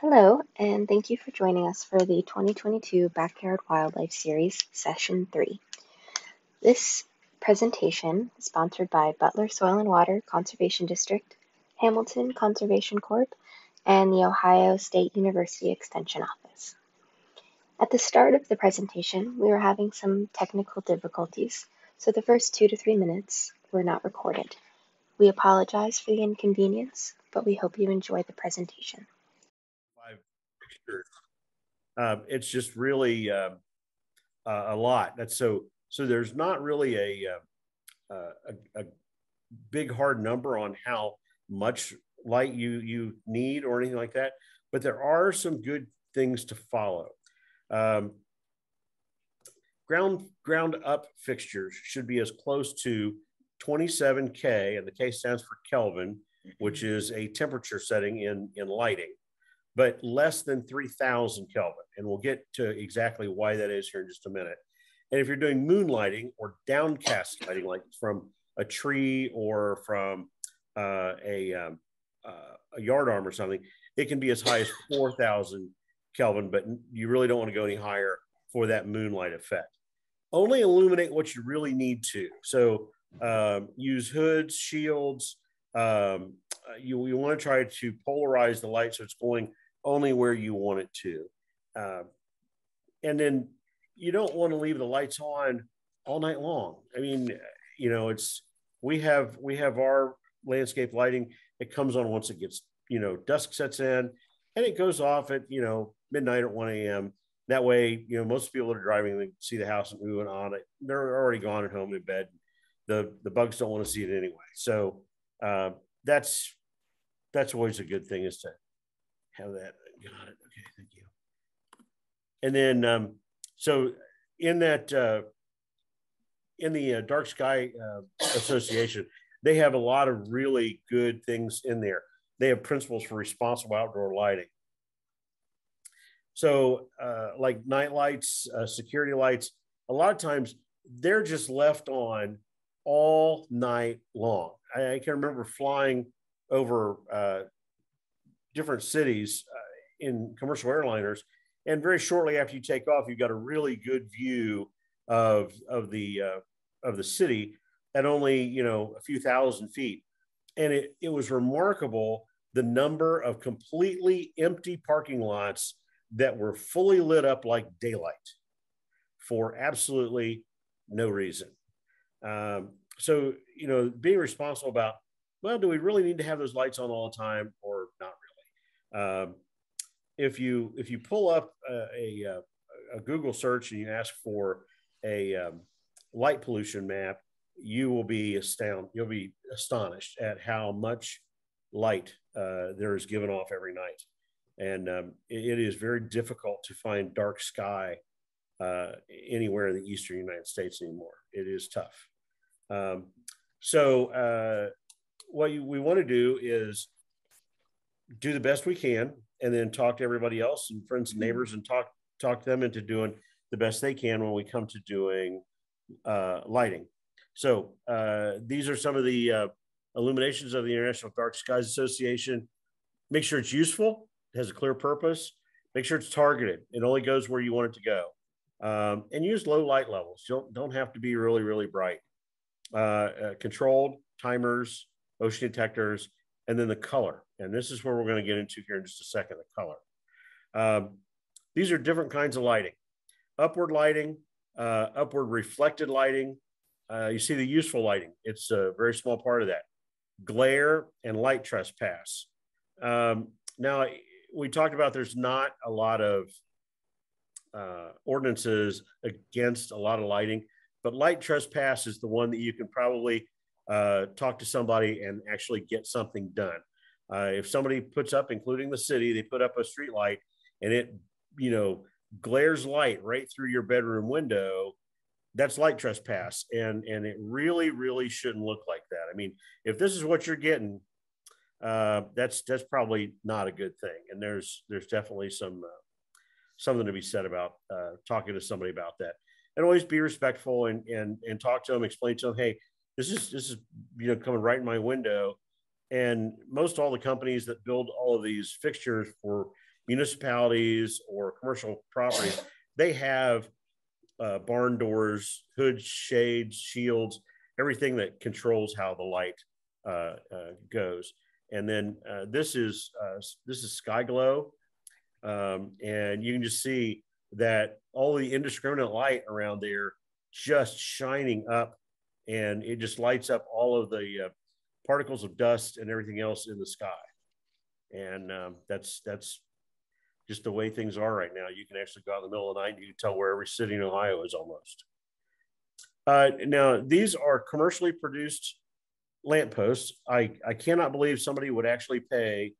Hello, and thank you for joining us for the 2022 Backyard Wildlife Series, Session 3. This presentation is sponsored by Butler Soil and Water Conservation District, Hamilton Conservation Corp., and the Ohio State University Extension Office. At the start of the presentation, we were having some technical difficulties, so the first two to three minutes were not recorded. We apologize for the inconvenience, but we hope you enjoy the presentation. Um, it's just really uh, a lot. That's so. So there's not really a, uh, a, a big hard number on how much light you you need or anything like that, but there are some good things to follow. Um, ground ground up fixtures should be as close to 27K, and the K stands for Kelvin, which is a temperature setting in in lighting but less than 3000 Kelvin. And we'll get to exactly why that is here in just a minute. And if you're doing moonlighting or downcast lighting, like from a tree or from uh, a, um, uh, a yard arm or something, it can be as high as 4000 Kelvin, but you really don't want to go any higher for that moonlight effect. Only illuminate what you really need to. So um, use hoods, shields. Um, uh, you, you want to try to polarize the light so it's going only where you want it to. Uh, and then you don't want to leave the lights on all night long. I mean, you know, it's we have we have our landscape lighting. It comes on once it gets you know dusk sets in, and it goes off at you know midnight or one a.m. That way, you know, most people that are driving they see the house and moving on it. They're already gone at home in bed. The the bugs don't want to see it anyway. So uh, that's that's always a good thing is to have that. Got it. Okay, thank you. And then, um, so in that, uh, in the uh, Dark Sky uh, Association, they have a lot of really good things in there. They have principles for responsible outdoor lighting. So, uh, like night lights, uh, security lights, a lot of times they're just left on all night long. I, I can remember flying over uh, different cities uh, in commercial airliners. And very shortly after you take off, you've got a really good view of, of the, uh, of the city at only, you know, a few thousand feet. And it, it was remarkable the number of completely empty parking lots that were fully lit up like daylight for absolutely no reason. Um, so, you know, being responsible about, well, do we really need to have those lights on all the time or not um, if you if you pull up a, a, a, Google search and you ask for a um, light pollution map, you will be astounded. You'll be astonished at how much light uh, there is given off every night, and um, it, it is very difficult to find dark sky uh, anywhere in the eastern United States anymore. It is tough. Um, so uh, what you, we want to do is do the best we can and then talk to everybody else and friends and mm-hmm. neighbors and talk talk them into doing the best they can when we come to doing uh, lighting. So uh, these are some of the uh, illuminations of the International Dark Skies Association. Make sure it's useful, has a clear purpose. Make sure it's targeted. It only goes where you want it to go. Um, and use low light levels. You don't, don't have to be really, really bright. Uh, uh, controlled timers, motion detectors, and then the color. And this is where we're going to get into here in just a second, the color. Um, these are different kinds of lighting. Upward lighting, uh, upward reflected lighting. Uh, you see the useful lighting. It's a very small part of that. Glare and light trespass. Um, now, we talked about there's not a lot of uh, ordinances against a lot of lighting, but light trespass is the one that you can probably uh, talk to somebody and actually get something done. Uh, if somebody puts up, including the city, they put up a street light and it, you know, glares light right through your bedroom window, that's light trespass. And, and it really, really shouldn't look like that. I mean, if this is what you're getting, uh, that's, that's probably not a good thing. And there's, there's definitely some, uh, something to be said about uh, talking to somebody about that and always be respectful and, and, and talk to them, explain to them, Hey, this is this is you know coming right in my window and most all the companies that build all of these fixtures for municipalities or commercial properties, they have uh, barn doors, hoods, shades, shields, everything that controls how the light uh, uh, goes. And then uh, this is uh, this is Sky Glow, um, and you can just see that all the indiscriminate light around there just shining up, and it just lights up all of the uh, particles of dust and everything else in the sky. And um, that's that's just the way things are right now. You can actually go out in the middle of the night and you can tell where every city in Ohio is almost. Uh, now, these are commercially produced lampposts. I, I cannot believe somebody would actually pay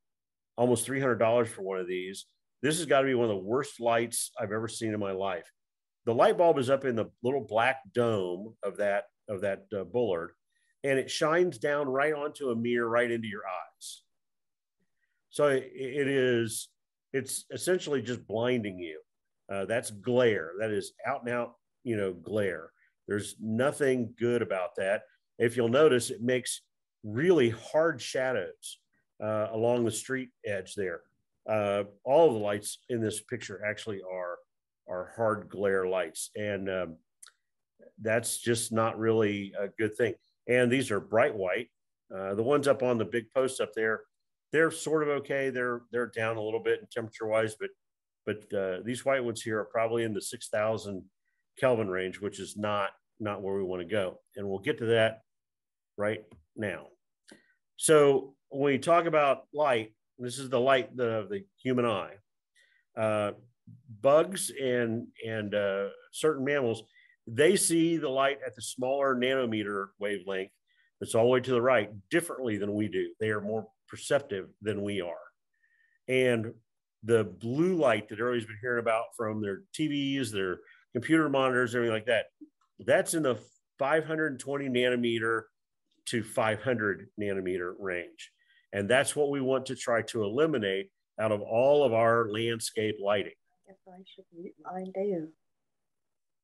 almost $300 for one of these. This has got to be one of the worst lights I've ever seen in my life. The light bulb is up in the little black dome of that of that uh, bollard, and it shines down right onto a mirror right into your eyes. So it, it is it's essentially just blinding you. Uh, that's glare. That is out and out, you know, glare. There's nothing good about that. If you'll notice, it makes really hard shadows uh, along the street edge there. Uh, all the lights in this picture actually are are hard glare lights, and um, that's just not really a good thing. And these are bright white. Uh, the ones up on the big post up there they're sort of okay. They're they're down a little bit in temperature wise, but but uh, these white ones here are probably in the six thousand Kelvin range, which is not not where we want to go. And we'll get to that right now. So when we talk about light, this is the light of the human eye. Uh, bugs and and uh, certain mammals, they see the light at the smaller nanometer wavelength that's all the way to the right differently than we do. They are more perceptive than we are. And the blue light that everybody's been hearing about from their TVs, their computer monitors, everything like that, that's in the 520 nanometer to 500 nanometer range. And that's what we want to try to eliminate out of all of our landscape lighting. If I should mute mine down.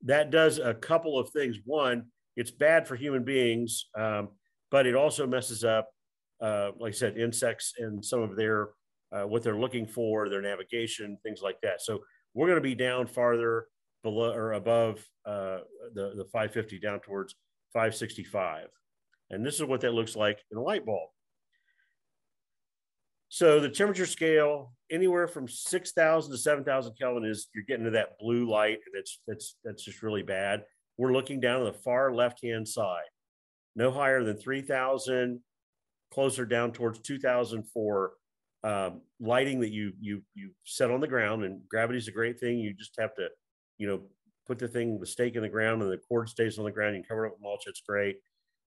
That does a couple of things. One, it's bad for human beings, um, but it also messes up uh, like I said, insects and some of their uh, what they're looking for, their navigation, things like that. So we're going to be down farther below or above uh, the the 550 down towards 565, and this is what that looks like in a light bulb. So the temperature scale anywhere from 6,000 to 7,000 Kelvin is you're getting to that blue light, and it's that's that's just really bad. We're looking down on the far left hand side, no higher than 3,000 closer down towards 2004 um, lighting that you you you set on the ground and gravity is a great thing. You just have to you know put the thing the stake in the ground and the cord stays on the ground you cover it with mulch it's great.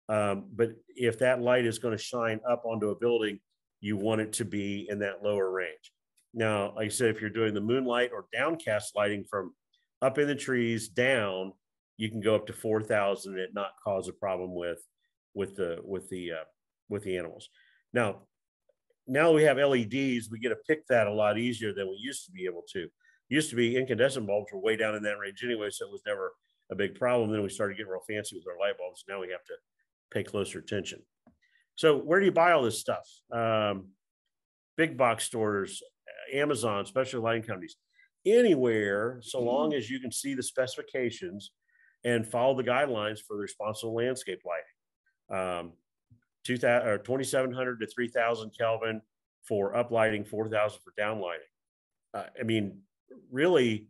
Um, but if that light is going to shine up onto a building you want it to be in that lower range now like i said if you're doing the moonlight or downcast lighting from up in the trees down you can go up to 4000 and not cause a problem with with the with the uh, with the animals. Now, now we have LEDs, we get to pick that a lot easier than we used to be able to. Used to be incandescent bulbs were way down in that range anyway, so it was never a big problem. Then we started getting real fancy with our light bulbs. Now we have to pay closer attention. So where do you buy all this stuff? Um, big box stores, Amazon, special lighting companies, anywhere, so long as you can see the specifications and follow the guidelines for the responsible landscape lighting. Um, 2000 or 2700 to 3000 Kelvin for uplighting, 4000 for downlighting. Uh, I mean, really,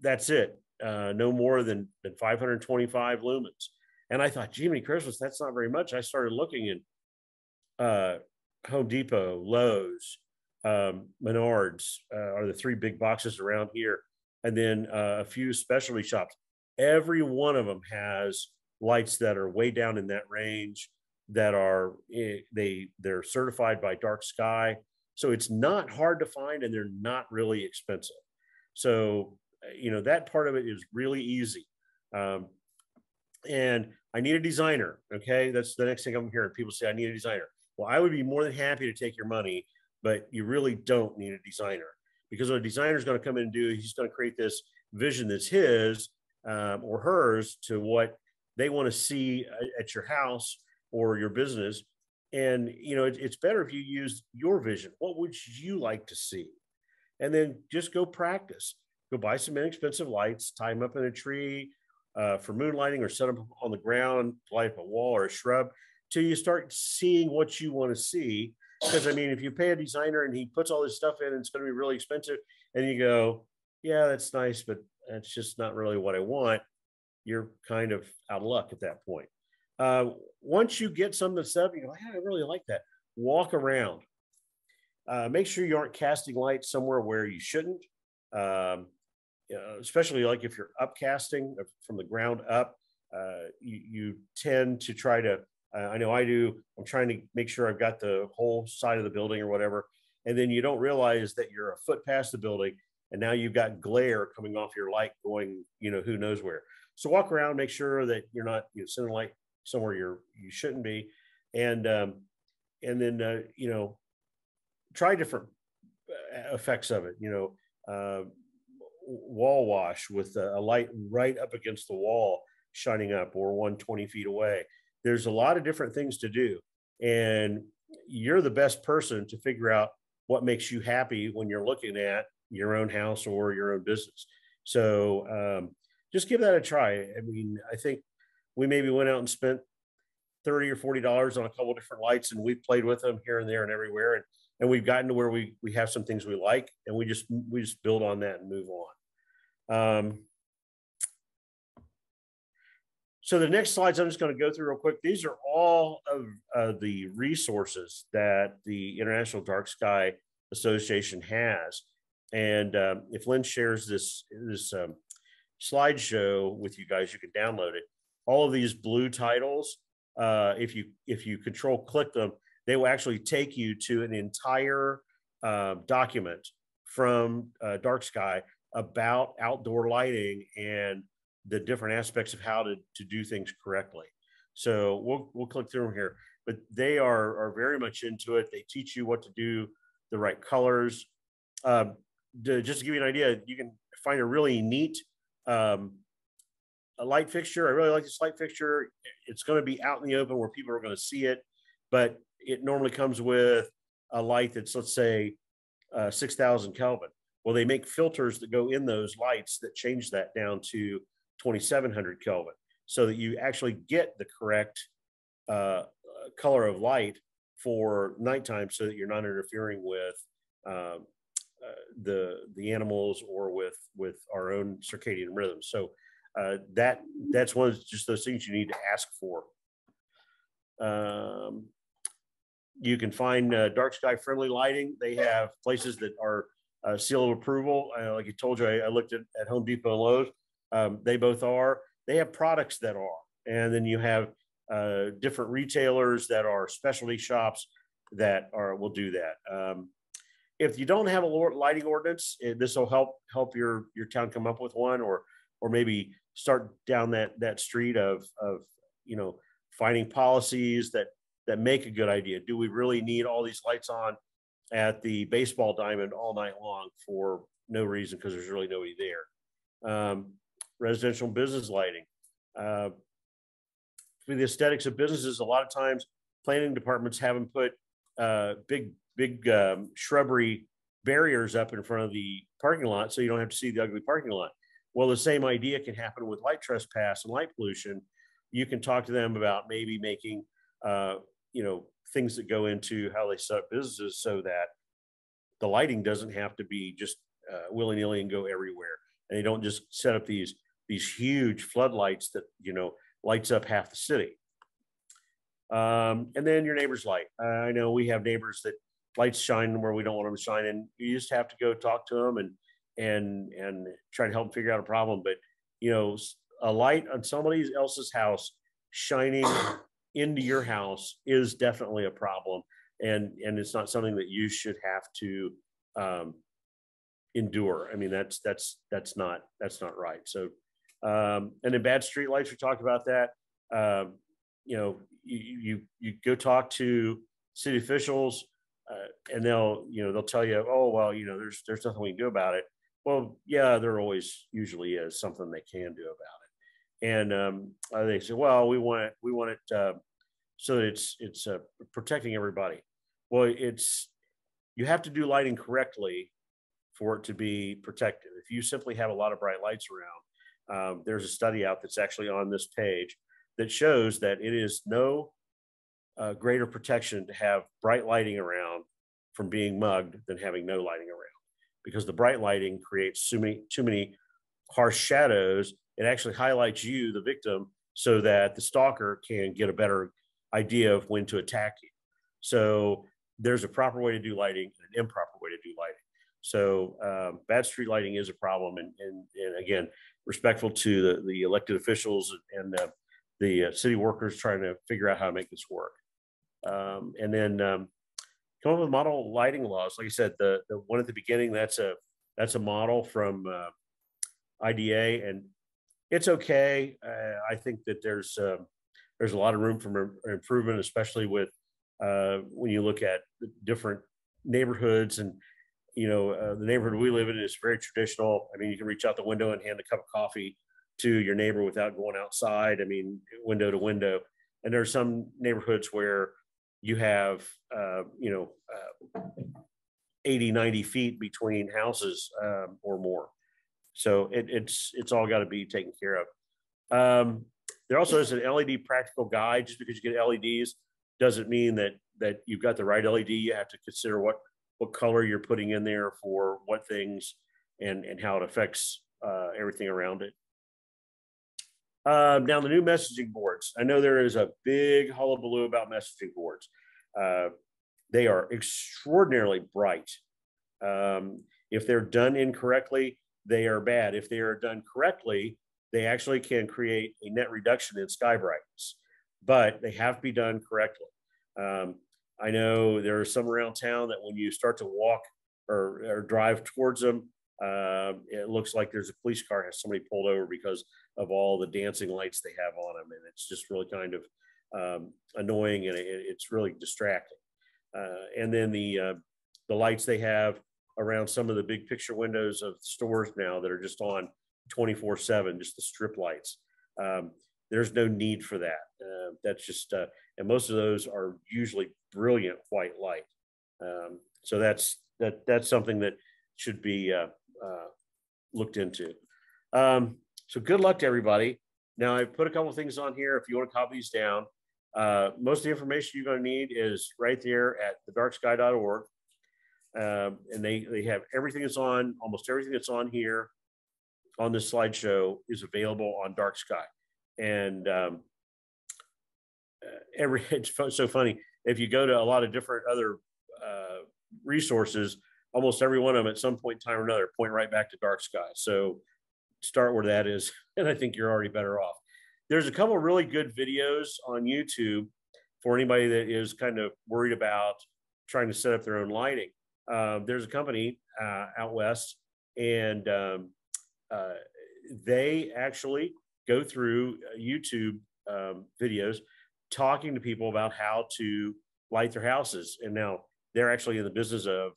that's it. Uh, no more than, than 525 lumens. And I thought, Jiminy Christmas, that's not very much. I started looking at uh, Home Depot, Lowe's, um, Menards uh, are the three big boxes around here, and then uh, a few specialty shops. Every one of them has lights that are way down in that range that are eh, they they're certified by dark sky. So it's not hard to find and they're not really expensive. So eh, you know that part of it is really easy. Um, and i need a designer okay? That's the next thing i'm hearing. People say i need a designer well i would be more than happy to take your money but you really don't need a designer because what a designer is going to come in and do he's going to create this vision that's his um, or hers to what they want to see eh, at your house or your business. And you know, it, it's better if you use your vision. What would you like to see? and then just go practice. Go buy some inexpensive lights, tie them up in a tree uh, for moonlighting, or set them on the ground, light up a wall or a shrub, till you start seeing what you want to see. Because I mean, if you pay a designer and he puts all this stuff in, and it's going to be really expensive, and you go, "Yeah, that's nice, but that's just not really what I want." You're kind of out of luck at that point. Uh, once you get something set up, you go, I really like that. Walk around. Uh, make sure you aren't casting light somewhere where you shouldn't. Um, you know, especially like if you're upcasting from the ground up, uh, you, you, tend to try to. I know I do. I'm trying to make sure I've got the whole side of the building or whatever, and then you don't realize that you're a foot past the building, and now you've got glare coming off your light going, you know, who knows where. So walk around, make sure that you're not you know, sending light somewhere you're you shouldn't be, and um, and then uh, you know try different uh, effects of it. You know, uh, wall wash with a, light right up against the wall shining up, or one twenty feet away. There's a lot of different things to do, and you're the best person to figure out what makes you happy when you're looking at your own house or your own business. So um, just give that a try. I mean, I think we maybe went out and spent 30 or 40 dollars on a couple different lights and we've played with them here and there and everywhere and and we've gotten to where we we have some things we like and we just we just build on that and move on um, so the next slides i'm just going to go through real quick. These are all of uh, the resources that the international dark sky association has. And um, if lynn shares this this um, slideshow with you guys you can download it. All of these blue titles, uh, if you if you control click them, they will actually take you to an entire uh, document from uh, Dark Sky about outdoor lighting and the different aspects of how to, to do things correctly. So we'll we'll click through them here, but they are are very much into it. They teach you what to do, the right colors. Um, to, just to give you an idea, you can find a really neat um, a light fixture. I really like this light fixture. It's going to be out in the open where people are going to see it, but it normally comes with a light that's, let's say, uh, 6,000 Kelvin. Well, they make filters that go in those lights that change that down to 2,700 Kelvin so that you actually get the correct uh, color of light for nighttime so that you're not interfering with um, uh, the the animals or with with our own circadian rhythms. So uh, that that's one of just those things you need to ask for. Um, you can find uh, dark sky friendly lighting. They have places that are uh, seal of approval. Uh, like I told you, I, I, looked at, at Home Depot and Lowe's. Um, they both are. They have products that are, and then you have uh, different retailers that are specialty shops that are will do that. Um, if you don't have a lighting ordinance, this will help help your your town come up with one, or or maybe start down that that street of of you know finding policies that that make a good idea. Do we really need all these lights on at the baseball diamond all night long for no reason because there's really nobody there? Um, residential business lighting. Uh, for the aesthetics of businesses, a lot of times planning departments haven't put uh, big big um, shrubbery barriers up in front of the parking lot so you don't have to see the ugly parking lot. Well, the same idea can happen with light trespass and light pollution. You can talk to them about maybe making, uh, you know, things that go into how they set up businesses so that the lighting doesn't have to be just uh, willy nilly and go everywhere. And they don't just set up these these huge floodlights that you know lights up half the city. Um, and then your neighbor's light. I know we have neighbors that lights shine where we don't want them and you just have to go talk to them and and and try to help figure out a problem. But you know, a light on somebody else's house shining into your house is definitely a problem, and and it's not something that you should have to um, endure. I mean, that's that's that's not that's not right. So, um, and then bad street lights, we talked about that. Um, you know, you, you you go talk to city officials. Uh, and they'll you know they'll tell you oh well you know there's there's nothing we can do about it well, yeah, there always usually is something they can do about it. And um, uh, they say, well, we want it, we want it uh, so that it's it's uh, protecting everybody. Well, it's you have to do lighting correctly for it to be protected. If you simply have a lot of bright lights around, um, there's a study out that's actually on this page that shows that it is no uh, greater protection to have bright lighting around from being mugged than having no lighting around because the bright lighting creates too many, too many harsh shadows. It actually highlights you, the victim, so that the stalker can get a better idea of when to attack you. So there's a proper way to do lighting and an improper way to do lighting. So um, bad street lighting is a problem, and, and, and again, respectful to the, the elected officials and uh, the uh, city workers trying to figure out how to make this work. Um, and then um, come up with model lighting laws. Like I said, the the one at the beginning that's a that's a model from uh, IDA, and it's okay. Uh, I think that there's uh, there's a lot of room for improvement, especially with uh, when you look at different neighborhoods and you know uh, the neighborhood we live in is very traditional. I mean, you can reach out the window and hand a cup of coffee to your neighbor without going outside. I mean, window to window. And there are some neighborhoods where you have, uh, you know, uh, 80, 90 feet between houses um, or more. So it, it's it's all got to be taken care of. Um, there also is an LED practical guide. Just because you get LEDs doesn't mean that that you've got the right LED. You have to consider what what color you're putting in there for what things and and how it affects uh, everything around it. Um, now the new messaging boards. I know there is a big hullabaloo about messaging boards. Uh, they are extraordinarily bright. Um, if they're done incorrectly, they are bad. If they are done correctly, they actually can create a net reduction in sky brightness, but they have to be done correctly. Um, I know there are some around town that when you start to walk or, or drive towards them, uh, it looks like there's a police car has somebody pulled over because of all the dancing lights they have on them, and it's just really kind of um, annoying and it, it's really distracting. Uh, and then the uh, the lights they have around some of the big picture windows of stores now that are just on 24 7 just the strip lights um, there's no need for that uh, that's just uh, and most of those are usually brilliant white light um, so that's that that's something that should be uh, uh looked into um, so good luck to everybody. Now I've put a couple of things on here. If you want to copy these down, uh, most of the information you're going to need is right there at thedarksky.org. Um, and they, they have everything that's on, almost everything that's on here on this slideshow is available on Dark Sky. And um, uh, every it's so funny. If you go to a lot of different other uh, resources, almost every one of them at some point in time or another point right back to Dark Sky. So start where that is, and I think you're already better off. There's a couple really good videos on YouTube for anybody that is kind of worried about trying to set up their own lighting. Uh, there's a company uh, out west, and um, uh, they actually go through uh, YouTube um, videos talking to people about how to light their houses. And now they're actually in the business of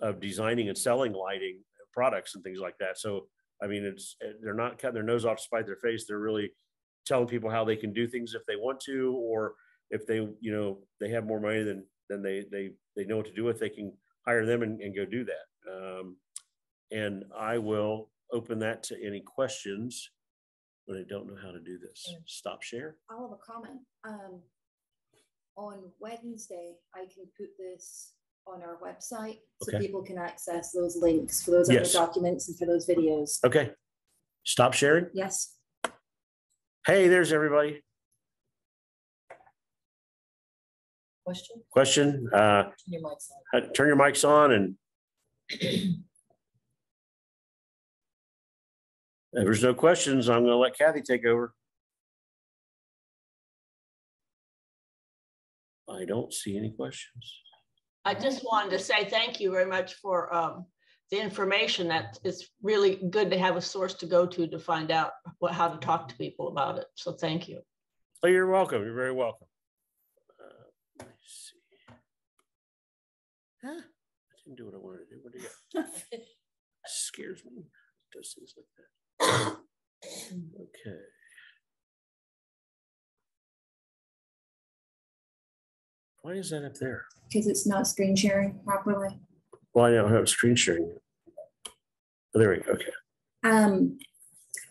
of designing and selling lighting products and things like that. So I mean, it's eh, they're not cutting their nose off to spite their face. They're really telling people how they can do things if they want to, or if they, you know, they have more money than than they they they know what to do with. They can hire them and, and go do that. Um, and I will open that to any questions when I don't know how to do this. Stop share. I'll have a comment. Um, on Wednesday, I can put this on our website so Okay. people can access those links for those Yes. other documents and for those videos. Okay. Stop sharing. Yes. Hey, there's everybody. Question? Question. Uh, Your mic's on. uh, turn your mics on and. If there's no questions, I'm going to let Kathy take over. I don't see any questions. I just wanted to say thank you very much for um, the information. That it's really good to have a source to go to to find out what, how to talk to people about it. So thank you. Oh, you're welcome. You're very welcome. Uh, let me see. Huh? I didn't do what I wanted to do. What do you got? Scares me. Does things like that. Okay. Why is that up there? Because it's not screen sharing properly. Well, I don't have screen sharing. Oh, there we go. Okay. Um,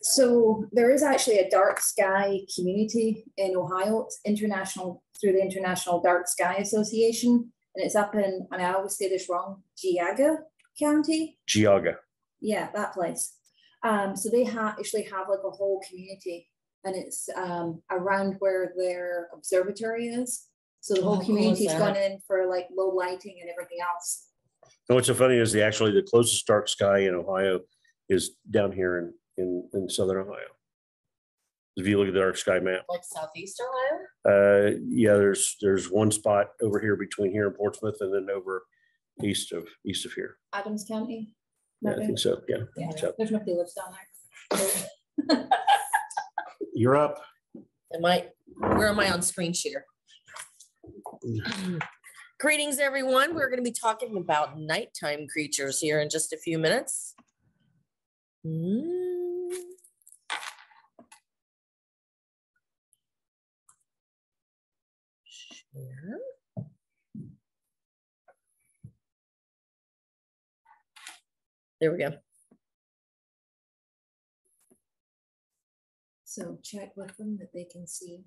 so there is actually a dark sky community in Ohio. It's international through the International Dark Sky Association, and it's up in and I always say this wrong, Geauga County. Geauga. Yeah, that place. Um, so they have actually have like a whole community, and it's um, around where their observatory is. So the Oh, whole cool is community's that? gone in for like low lighting and everything else. And what's so funny is the actually the closest dark sky in Ohio is down here in in, in southern Ohio. If you look at the dark sky map, Like Southeast Ohio? uh, yeah, there's there's one spot over here between here and Portsmouth, and then over east of east of here. Adams County. Yeah, I think so. Yeah, Yeah, so there's nobody lives down there. you're up. Am I, where am I on screen share? Greetings, everyone. We're going to be talking about nighttime creatures here in just a few minutes. Hmm. Share. There we go. So check with them that they can see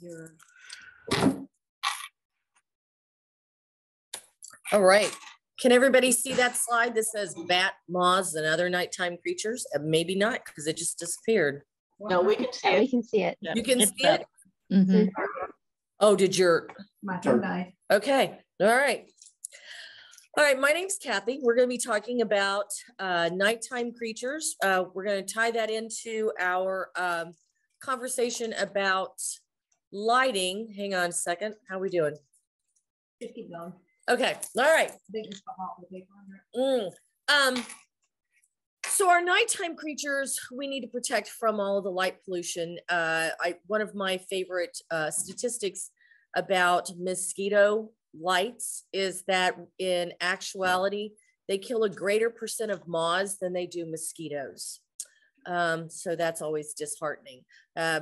your. All right. Can everybody see that slide that says bat, moths, and other nighttime creatures? Uh, Maybe not, because it just disappeared. No, we can see Yeah, we can see it. You can it's see it? Mhm. Oh, did your, My turn died. okay, all right. All right, my name's Kathy. We're gonna be talking about uh, nighttime creatures. Uh, We're gonna tie that into our um, conversation about lighting. Hang on a second. How are we doing? Just keep going. Okay, all right. They can spot out the paper under it. Mm, um, so our nighttime creatures, we need to protect from all the light pollution. Uh, I one of my favorite uh, statistics about mosquito lights is that in actuality, they kill a greater percent of moths than they do mosquitoes. Um, so that's always disheartening. Uh,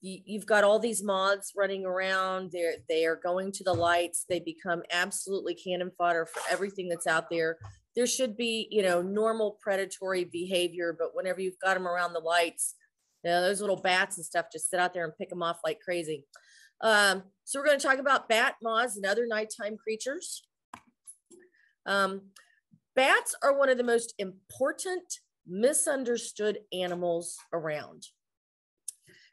you've got all these moths running around. They're they are going to the lights. They become absolutely cannon fodder for everything that's out there. There should be, you know, normal predatory behavior, but whenever you've got them around the lights, you know, those little bats and stuff just sit out there and pick them off like crazy. Um, so we're going to talk about bat, moths, and other nighttime creatures. Um, bats are one of the most important misunderstood animals around.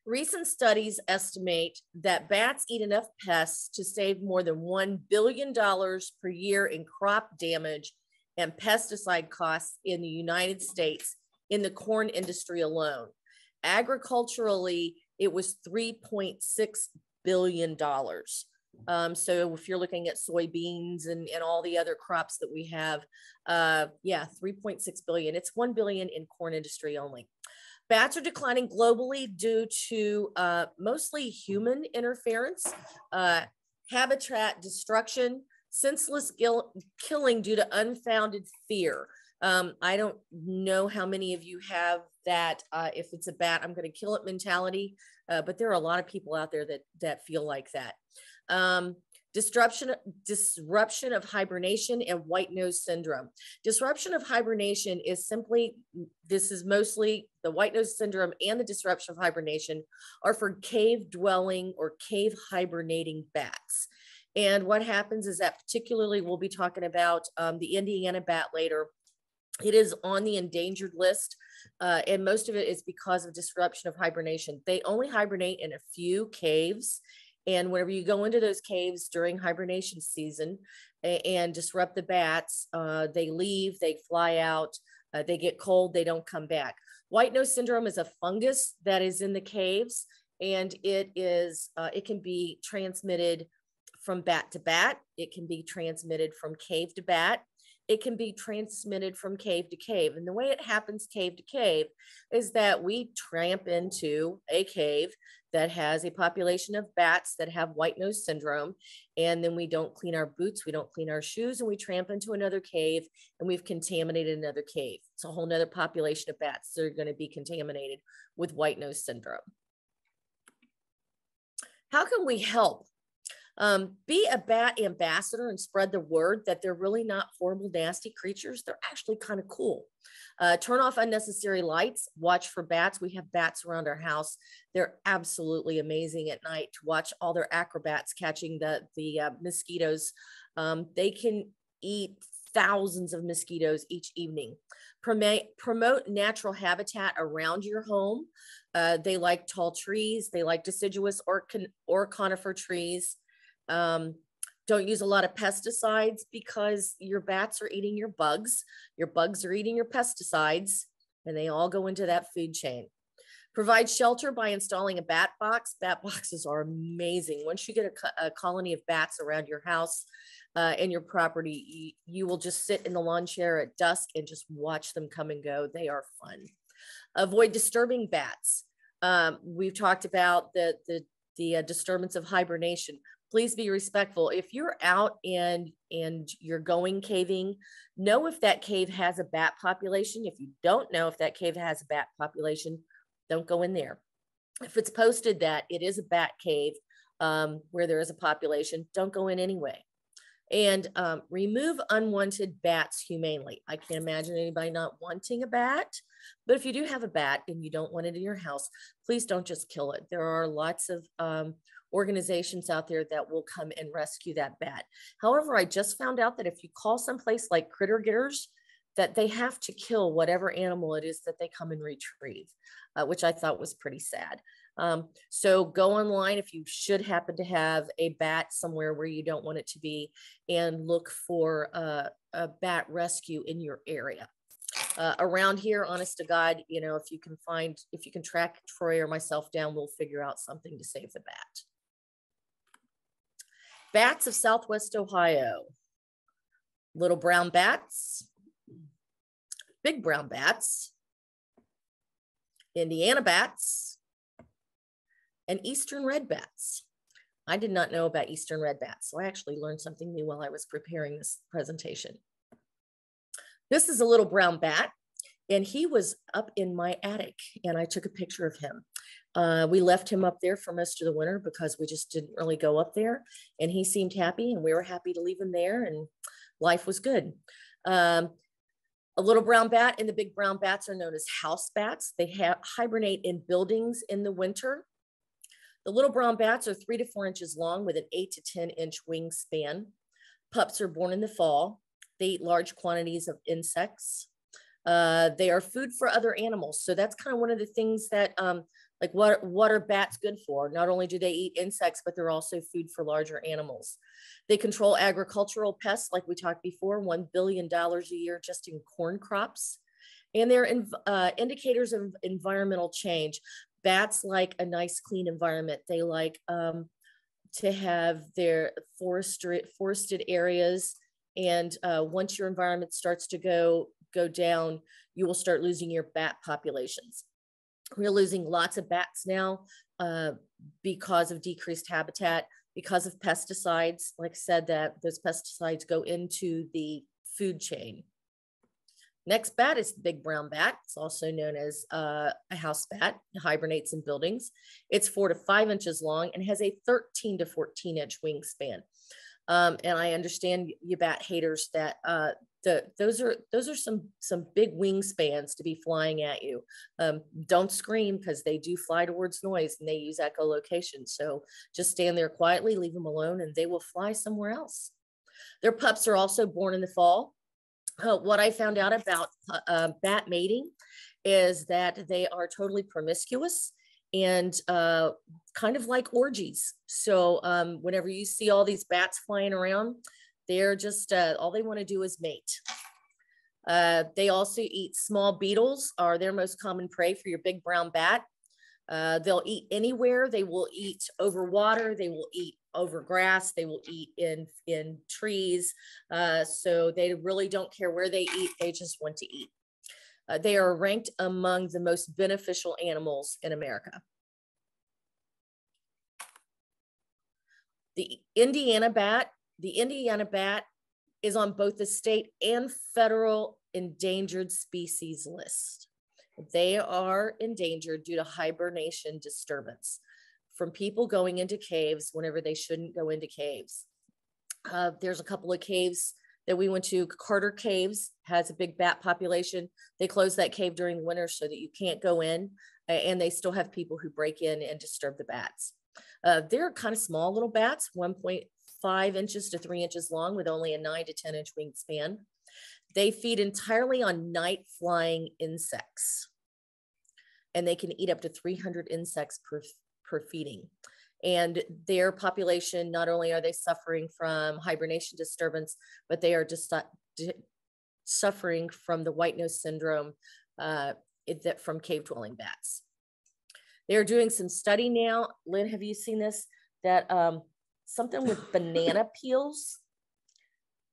Recent studies estimate that bats eat enough pests to save more than $1 billion per year in crop damage and pesticide costs in the United States in the corn industry alone. Agriculturally, it was $3.6 billion. Um, so if you're looking at soybeans and, and all the other crops that we have, uh, yeah, 3.6 billion. It's 1 billion in corn industry only. Bats are declining globally due to uh, mostly human interference, uh, habitat destruction, senseless killing due to unfounded fear. Um, I don't know how many of you have that. Uh, if it's a bat, I'm going to kill it mentality. Uh, but there are a lot of people out there that that feel like that. Um, disruption disruption of hibernation and white nose syndrome disruption of hibernation is simply this is mostly the white nose syndrome and the disruption of hibernation are for cave dwelling or cave hibernating bats and what happens is that particularly we'll be talking about um, the indiana bat later it is on the endangered list uh, and most of it is because of disruption of hibernation they only hibernate in a few caves and whenever you go into those caves during hibernation season and disrupt the bats, uh, they leave, they fly out, uh, they get cold, they don't come back. White nose syndrome is a fungus that is in the caves, and it is uh, it can be transmitted from bat to bat. It can be transmitted from cave to bat. It can be transmitted from cave to cave. And the way it happens cave to cave is that we tramp into a cave that has a population of bats that have white nose syndrome. And then we don't clean our boots, we don't clean our shoes, and we tramp into another cave and we've contaminated another cave. It's a whole nother population of bats that are going to be contaminated with white nose syndrome. How can we help? Um, be a bat ambassador and spread the word that they're really not horrible, nasty creatures. They're actually kind of cool. Uh, turn off unnecessary lights. Watch for bats. We have bats around our house. They're absolutely amazing at night to watch all their acrobats catching the the uh, mosquitoes. Um, they can eat thousands of mosquitoes each evening. Promote, promote natural habitat around your home. Uh, they like tall trees. They like deciduous or, con- or conifer trees. Um, don't use a lot of pesticides because your bats are eating your bugs. Your bugs are eating your pesticides, and they all go into that food chain. Provide shelter by installing a bat box. Bat boxes are amazing. Once you get a, a colony of bats around your house uh, and your property, you, you will just sit in the lawn chair at dusk and just watch them come and go. They are fun. Avoid disturbing bats. Um, we've talked about the, the, the uh, disturbance of hibernation please be respectful. If you're out and and you're going caving know if that cave has a bat population. If you don't know if that cave has a bat population don't go in there. If it's posted that it is a bat cave um, where there is a population don't go in anyway. And um, remove unwanted bats humanely. I can't imagine anybody not wanting a bat but if you do have a bat and you don't want it in your house please don't just kill it. There are lots of um, organizations out there that will come and rescue that bat. However, I just found out that if you call someplace like Critter Getters, that they have to kill whatever animal it is that they come and retrieve, uh, which I thought was pretty sad. Um, so go online if you should happen to have a bat somewhere where you don't want it to be and look for uh, a bat rescue in your area. Uh, around here, honest to God, you know, if you can find, if you can track Troy or myself down, we'll figure out something to save the bat. Bats of Southwest Ohio. Little brown bats, big brown bats, Indiana bats, and Eastern red bats. I did not know about Eastern red bats, so I actually learned something new while I was preparing this presentation. This is a little brown bat, and he was up in my attic, and I took a picture of him. Uh, we left him up there for most of the winter because we just didn't really go up there. And he seemed happy, and we were happy to leave him there, and life was good. Um, a little brown bat and the big brown bats are known as house bats. They hibernate in buildings in the winter. The little brown bats are three to four inches long with an eight to 10 inch wingspan. Pups are born in the fall. They eat large quantities of insects. Uh, they are food for other animals. So that's kind of one of the things that um, like what what are bats good for? Not only do they eat insects but they're also food for larger animals. They control agricultural pests like we talked before 1 billion dollars a year just in corn crops. And they're in, uh, indicators of environmental change. Bats like a nice clean environment. They like um, to have their forested forested areas. And uh, once your environment starts to go go down you will start losing your bat populations we're losing lots of bats now uh, because of decreased habitat, because of pesticides. Like I said, that those pesticides go into the food chain. Next bat is the big brown bat. It's also known as uh, a house bat. It hibernates in buildings. It's four to five inches long and has a 13 to 14 inch wingspan. Um, and I understand you bat haters that uh, the those are those are some some big wingspans to be flying at you. Um, don't scream because they do fly towards noise and they use echolocation. So just stand there quietly, leave them alone, and they will fly somewhere else. Their pups are also born in the fall. Uh, what I found out about uh, uh bat mating is that they are totally promiscuous and uh, kind of like orgies. So um, whenever you see all these bats flying around, they're just, uh, all they want to do is mate. Uh, they also eat small beetles are their most common prey for your big brown bat. Uh, they'll eat anywhere. They will eat over water. They will eat over grass. They will eat in in trees. Uh, so they really don't care where they eat. They just want to eat. Uh, they are ranked among the most beneficial animals in America. The Indiana bat the Indiana bat is on both the state and federal endangered species list. They are endangered due to hibernation disturbance. from people going into caves whenever they shouldn't go into caves. Uh, there's a couple of caves that we went to. Carter Caves has a big bat population. They close that cave during the winter so that you can't go in, and they still have people who break in and disturb the bats. Uh, they're kind of small little bats, 1.5 inches to three inches long with only a nine to 10 inch wingspan. They feed entirely on night flying insects and they can eat up to 300 insects per, per feeding. And their population, not only are they suffering from hibernation disturbance, but they are just suffering from the white nose syndrome uh, that from cave dwelling bats. They're doing some study now. Lynn, have you seen this? That um, something with banana peels,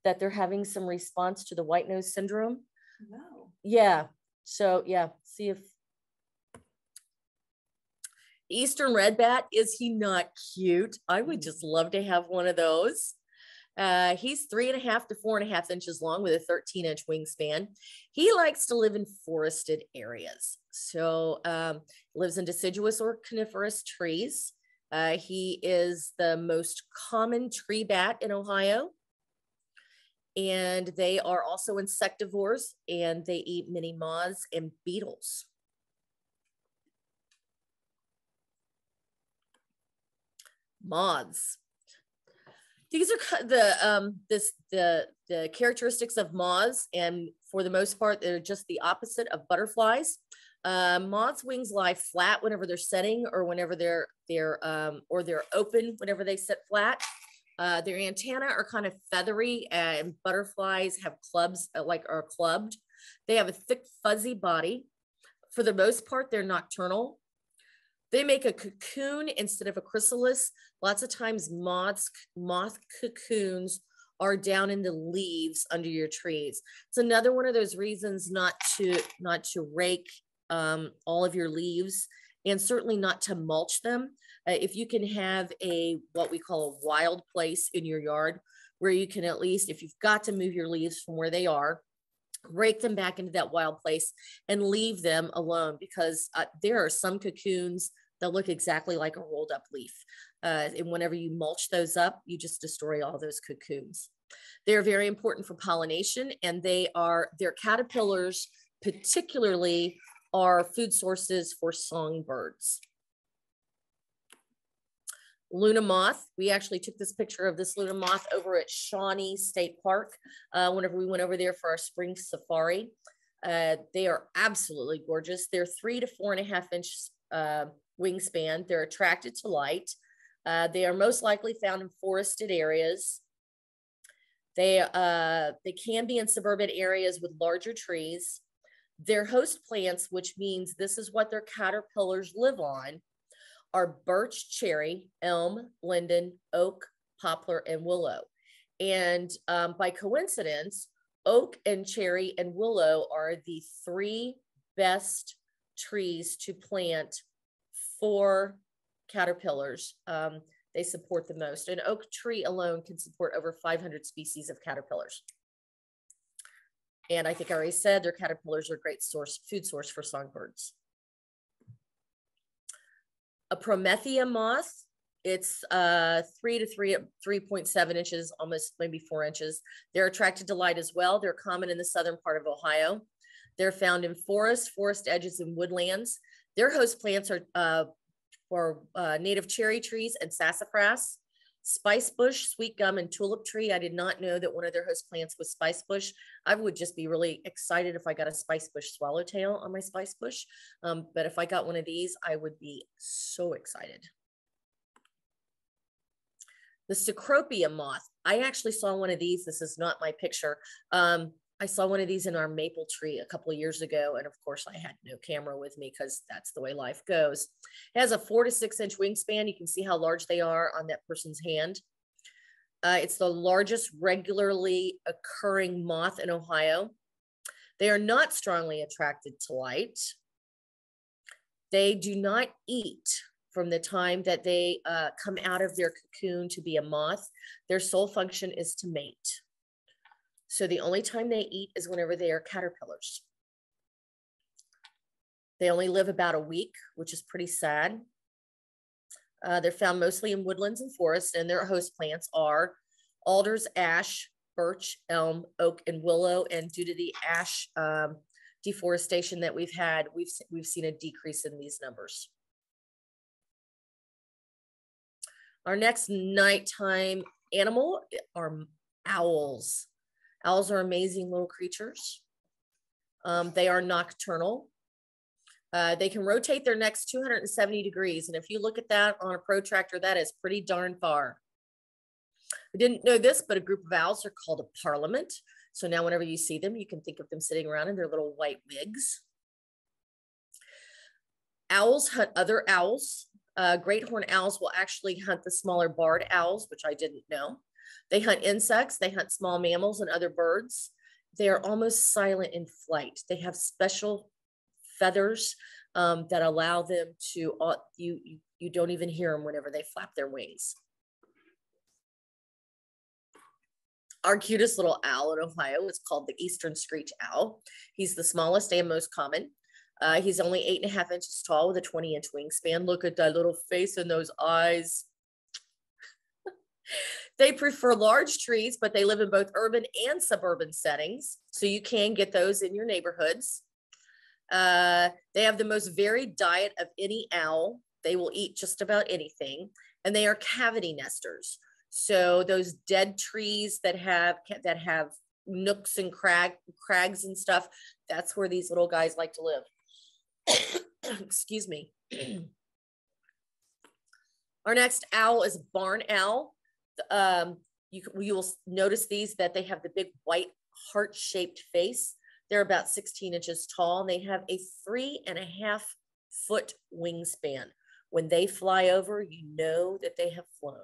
that they're having some response to the white nose syndrome. No. Yeah. So yeah, see if Eastern red bat, is he not cute? I would just love to have one of those. Uh, he's three and a half to four and a half inches long with a 13 inch wingspan. He likes to live in forested areas. So um, lives in deciduous or coniferous trees. Uh, he is the most common tree bat in Ohio. And they are also insectivores and they eat many moths and beetles. Moths. These are the um, this the the characteristics of moths, and for the most part, they're just the opposite of butterflies. Uh, moths' wings lie flat whenever they're setting, or whenever they're they're um, or they're open whenever they sit flat. Uh, their antennae are kind of feathery, and butterflies have clubs uh, like are clubbed. They have a thick, fuzzy body. For the most part, they're nocturnal. They make a cocoon instead of a chrysalis. Lots of times moths, moth cocoons are down in the leaves under your trees. It's another one of those reasons not to not to rake um, all of your leaves and certainly not to mulch them. Uh, if you can have a what we call a wild place in your yard where you can at least, if you've got to move your leaves from where they are, rake them back into that wild place and leave them alone because uh, there are some cocoons that look exactly like a rolled up leaf. Uh, and whenever you mulch those up, you just destroy all those cocoons. They're very important for pollination and they are, their caterpillars particularly are food sources for songbirds. Luna moth. We actually took this picture of this Luna moth over at Shawnee State Park uh, whenever we went over there for our spring safari. Uh, they are absolutely gorgeous. They're three to four and a half inch uh, wingspan. They're attracted to light. Uh, they are most likely found in forested areas. They, uh, they can be in suburban areas with larger trees. Their host plants, which means this is what their caterpillars live on, are birch, cherry, elm, linden, oak, poplar, and willow. And um, by coincidence, oak and cherry and willow are the three best trees to plant for caterpillars. Um, they support the most. An oak tree alone can support over 500 species of caterpillars. And I think I already said their caterpillars are a great source, food source for songbirds. A Promethea moth, it's uh, three to three, 3.7 inches, almost maybe four inches. They're attracted to light as well. They're common in the southern part of Ohio. They're found in forests, forest edges, and woodlands. Their host plants are uh, for uh, native cherry trees and sassafras. Spice bush, sweet gum, and tulip tree. I did not know that one of their host plants was spice bush. I would just be really excited if I got a spice bush swallowtail on my spice bush. Um, but if I got one of these, I would be so excited. The Cecropia moth. I actually saw one of these. This is not my picture. Um, I saw one of these in our maple tree a couple of years ago. And of course, I had no camera with me because that's the way life goes. It has a four to six inch wingspan. You can see how large they are on that person's hand. Uh, it's the largest regularly occurring moth in Ohio. They are not strongly attracted to light. They do not eat from the time that they uh, come out of their cocoon to be a moth. Their sole function is to mate. So the only time they eat is whenever they are caterpillars. They only live about a week, which is pretty sad. Uh, they're found mostly in woodlands and forests, and their host plants are alders, ash, birch, elm, oak, and willow. And due to the ash um, deforestation that we've had, we've we've seen a decrease in these numbers. Our next nighttime animal are owls. Owls are amazing little creatures. Um, they are nocturnal. Uh, they can rotate their necks 270 degrees. And if you look at that on a protractor, that is pretty darn far. I didn't know this, but a group of owls are called a parliament. So now whenever you see them, you can think of them sitting around in their little white wigs. Owls hunt other owls. Uh, great horn owls will actually hunt the smaller barred owls, which I didn't know. They hunt insects, they hunt small mammals and other birds. They are almost silent in flight. They have special feathers um, that allow them to, uh, you, you, you don't even hear them whenever they flap their wings. Our cutest little owl in Ohio is called the Eastern Screech Owl. He's the smallest and most common. Uh, he's only eight and a half inches tall with a 20 inch wingspan. Look at that little face and those eyes. they prefer large trees, but they live in both urban and suburban settings. So you can get those in your neighborhoods. Uh, they have the most varied diet of any owl. They will eat just about anything, and they are cavity nesters. So those dead trees that have that have nooks and crag crags and stuff, that's where these little guys like to live. Excuse me. Our next owl is barn owl. Um, you, you will notice these that they have the big white heart-shaped face. They're about 16 inches tall and they have a three and a half foot wingspan. When they fly over, you know that they have flown.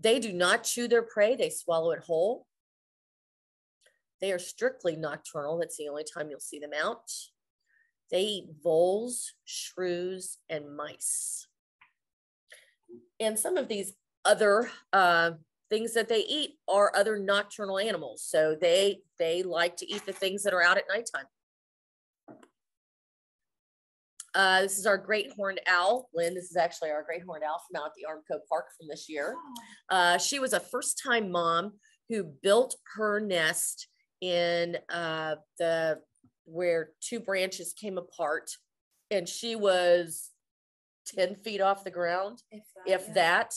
They do not chew their prey, they swallow it whole. They are strictly nocturnal. That's the only time you'll see them out. They eat voles, shrews, and mice. And some of these other uh, things that they eat are other nocturnal animals. So they they like to eat the things that are out at nighttime. Uh, this is our great horned owl. Lynn, this is actually our great horned owl from out at the Armco Park from this year. Uh, she was a first time mom who built her nest in uh, the where two branches came apart and she was 10 feet off the ground If that. if yeah. that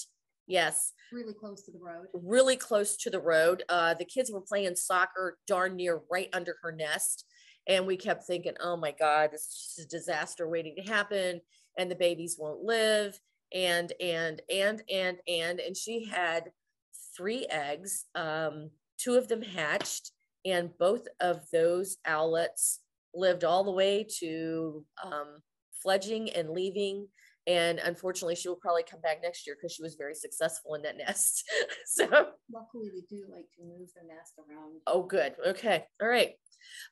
yes Really close to the road. really close to the road uh, the kids were playing soccer darn near right under her nest and we kept thinking oh my god this is just a disaster waiting to happen and the babies won't live and and and and and and she had three eggs um, two of them hatched and both of those owlets lived all the way to um, fledging and leaving and unfortunately she will probably come back next year because she was very successful in that nest. So Luckily, they do like to move the nest around. oh good. Okay. All right.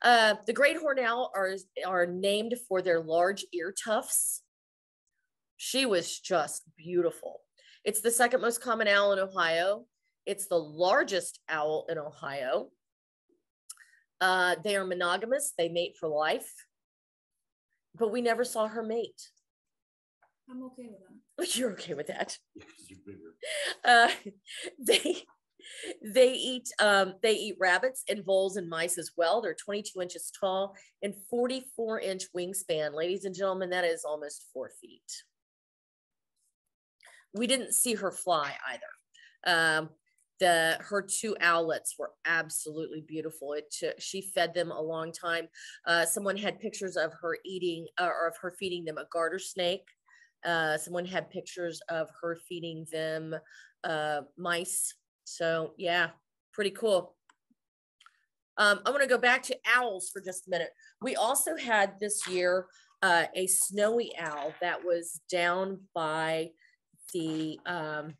Uh, the great horned owl are, are named for their large ear tufts. She was just beautiful. It's the second most common owl in ohio. It's the largest owl in ohio. Uh, they are monogamous. They mate for life. But we never saw her mate I'm okay with that. you're okay with that Because you're bigger. uh, they they eat um, they eat rabbits and voles and mice as well. They're 22 inches tall and 44 inch wingspan. Ladies and gentlemen, that is almost four feet. We didn't see her fly either. Um, the her two owlets were absolutely beautiful. It took, she fed them a long time. Uh, someone had pictures of her eating uh, or of her feeding them a garter snake. Uh, someone had pictures of her feeding them uh, mice. So yeah, pretty cool. Um, I'm going to go back to owls for just a minute. We also had this year uh, a snowy owl that was down by the um,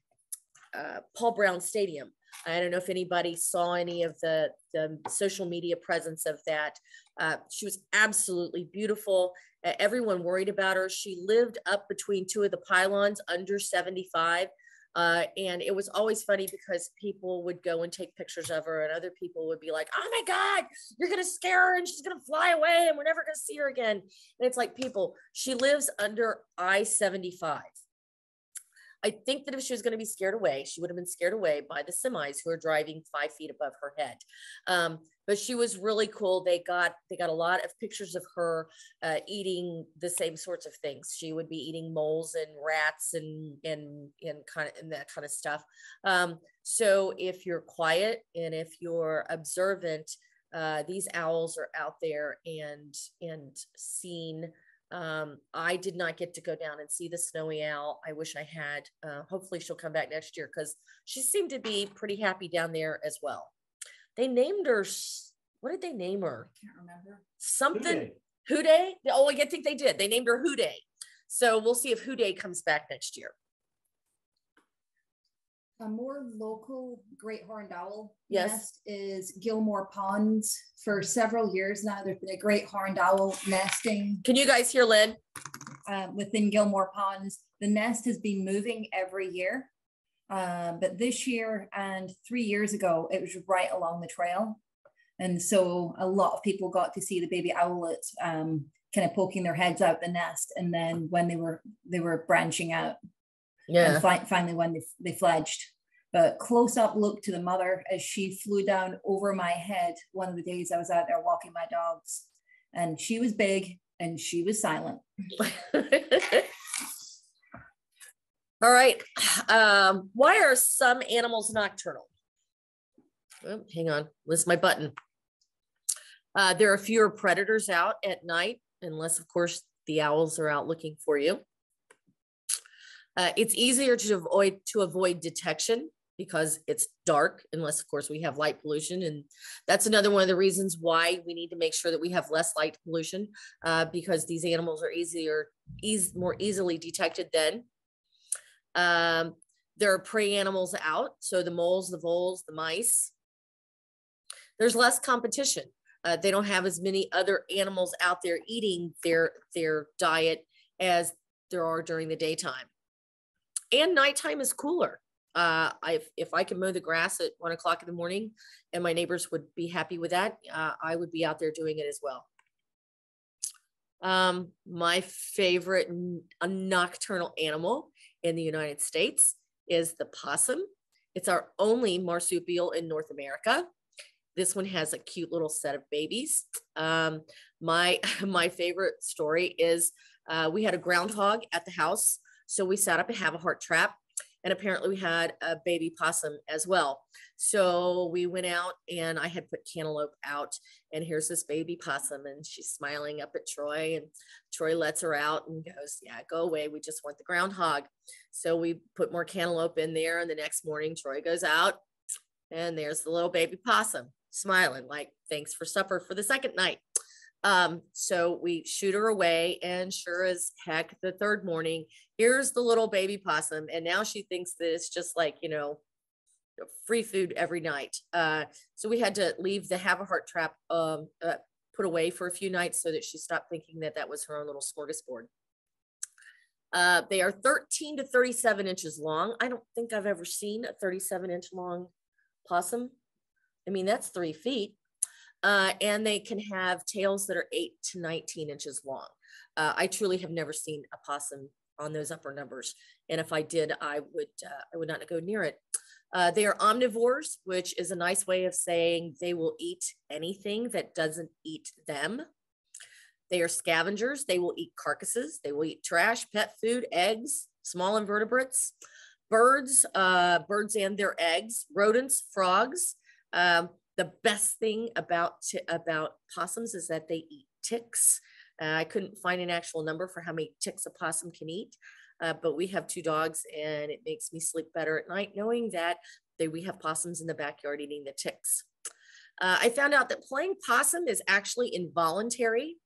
uh, Paul Brown Stadium. I don't know if anybody saw any of the, the social media presence of that. Uh, she was absolutely beautiful. Everyone worried about her. She lived up between two of the pylons under 75. Uh, and it was always funny because people would go and take pictures of her, and other people would be like, "Oh my God, you're gonna scare her, and she's gonna fly away, and we're never gonna see her again." And it's like, people, she lives under I seventy five. I think that if she was going to be scared away, she would have been scared away by the semis who are driving five feet above her head. Um, but she was really cool. They got they got a lot of pictures of her uh, eating the same sorts of things. She would be eating moles and rats and and and kind of and that kind of stuff. Um, so if you're quiet and if you're observant, uh, these owls are out there and and seen um, I did not get to go down and see the snowy owl. I wish I had. Uh, hopefully, she'll come back next year because she seemed to be pretty happy down there as well. They named her. What did they name her? I can't remember. Something. Houday. Oh, I think they did. They named her Houday. So we'll see if Houday comes back next year. A more local great horned owl Yes. nest is Gilmore Ponds. For several years now, there's been a great horned owl nesting Can you guys hear Lynn? uh, within Gilmore Ponds. The nest has been moving every year. Um, but this year and three years ago, it was right along the trail. And so a lot of people got to see the baby owlets um, kind of poking their heads out the nest. And then when they were they were branching out, and fi- finally when they, they fledged. But close up look to the mother as she flew down over my head one of the days I was out there walking my dogs. And she was big and she was silent. All right. Um, why are some animals nocturnal? Oh, hang on. Is my button. Uh, there are fewer predators out at night, unless, of course, the owls are out looking for you. Uh, it's easier to avoid to avoid detection because it's dark, unless, of course, we have light pollution, and that's another one of the reasons why we need to make sure that we have less light pollution, uh, because these animals are easier, eas more easily detected then. Um, there are prey animals out, so the moles, the voles, the mice. There's less competition. Uh, they don't have as many other animals out there eating their their diet as there are during the daytime. And nighttime is cooler. Uh, I, if I can mow the grass at one o'clock in the morning, and my neighbors would be happy with that, uh, I would be out there doing it as well. Um, my favorite nocturnal animal in the United States is the possum. It's our only marsupial in North America. This one has a cute little set of babies. Um, my my favorite story is uh, we had a groundhog at the house, so we set up a Havahart trap, and apparently we had a baby possum as well. So we went out, and I had put cantaloupe out, and here's this baby possum, and she's smiling up at Troy, and Troy lets her out and goes, "Yeah, go away. We just want the groundhog." So we put more cantaloupe in there, and the next morning Troy goes out, and there's the little baby possum smiling like thanks for supper for the second night um, so we shoot her away and sure as heck the third morning here's the little baby possum and now she thinks that it's just like you know free food every night uh, so we had to leave the Havahart trap um, uh, put away for a few nights so that she stopped thinking that that was her own little smorgasbord uh, they are 13 to 37 inches long. I don't think I've ever seen a 37 inch long possum. I mean, that's three feet. Uh, and they can have tails that are eight to 19 inches long. Uh, I truly have never seen a possum on those upper numbers. And if I did, I would, uh, I would not go near it. Uh, they are omnivores, which is a nice way of saying they will eat anything that doesn't eat them. They are scavengers. They will eat carcasses. They will eat trash, pet food, eggs, small invertebrates, birds, uh, birds and their eggs, rodents, frogs. Um, the best thing about about possums is that they eat ticks. Uh, I couldn't find an actual number for how many ticks a possum can eat, uh, but we have two dogs, and it makes me sleep better at night knowing that they, we have possums in the backyard eating the ticks. Uh, I found out that playing possum is actually involuntary.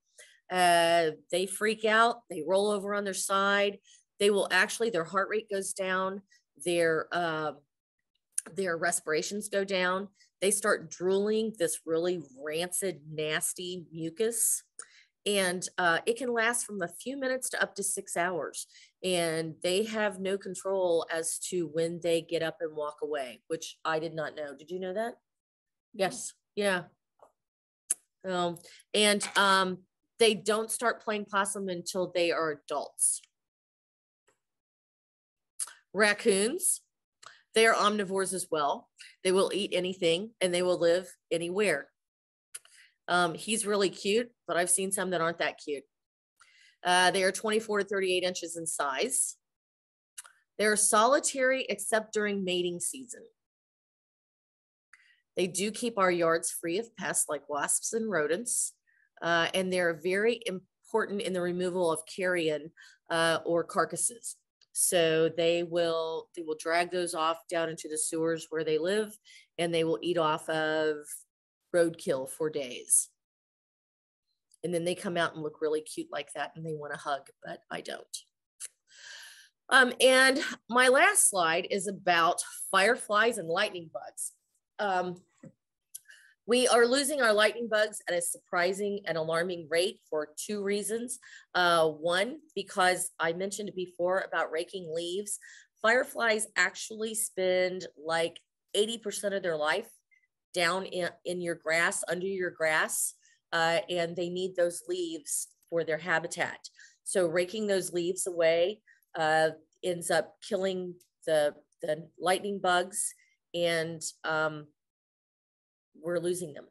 Uh, they freak out, they roll over on their side. They will actually, their heart rate goes down, their uh, their respirations go down. They start drooling this really rancid, nasty mucus. and uh, it can last from a few minutes to up to six hours. And they have no control as to when they get up and walk away, which I did not know. Did you know that? Yes. Yeah. Um, and um, they don't start playing possum until they are adults. Raccoons, they are omnivores as well. They will eat anything and they will live anywhere. Um, he's really cute, but I've seen some that aren't that cute. Uh, they are 24 to 38 inches in size. They're solitary except during mating season. They do keep our yards free of pests like wasps and rodents, uh, and they're very important in the removal of carrion uh, or carcasses. So they will they will drag those off down into the sewers where they live, and they will eat off of roadkill for days. And then they come out and look really cute like that and they want to hug, but I don't. Um, and my last slide is about fireflies and lightning bugs. Um, we are losing our lightning bugs at a surprising and alarming rate for two reasons. Uh, one, because I mentioned before about raking leaves. Fireflies actually spend like 80% of their life down in, in your grass, under your grass, uh, and they need those leaves for their habitat. So raking those leaves away uh, ends up killing the, the lightning bugs and um, we're losing them.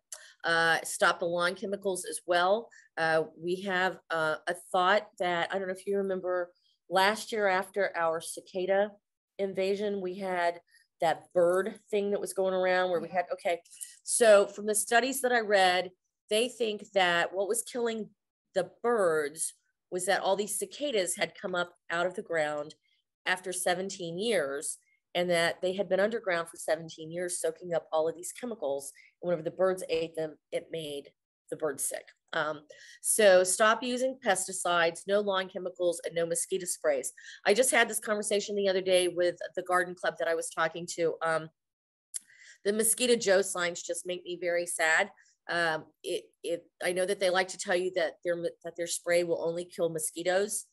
Uh, stop the lawn chemicals as well. Uh, we have uh, a thought that, I don't know if you remember last year after our cicada invasion, we had that bird thing that was going around where we had, okay. So from the studies that I read, they think that what was killing the birds was that all these cicadas had come up out of the ground after 17 years and that they had been underground for 17 years soaking up all of these chemicals whenever the birds ate them it made the birds sick um, so stop using pesticides, no lawn chemicals, and no mosquito sprays. I just had this conversation the other day with the garden club that I was talking to. Um, the mosquito Joe signs just make me very sad. Um, it, it, I know that they like to tell you that their that their spray will only kill mosquitoes,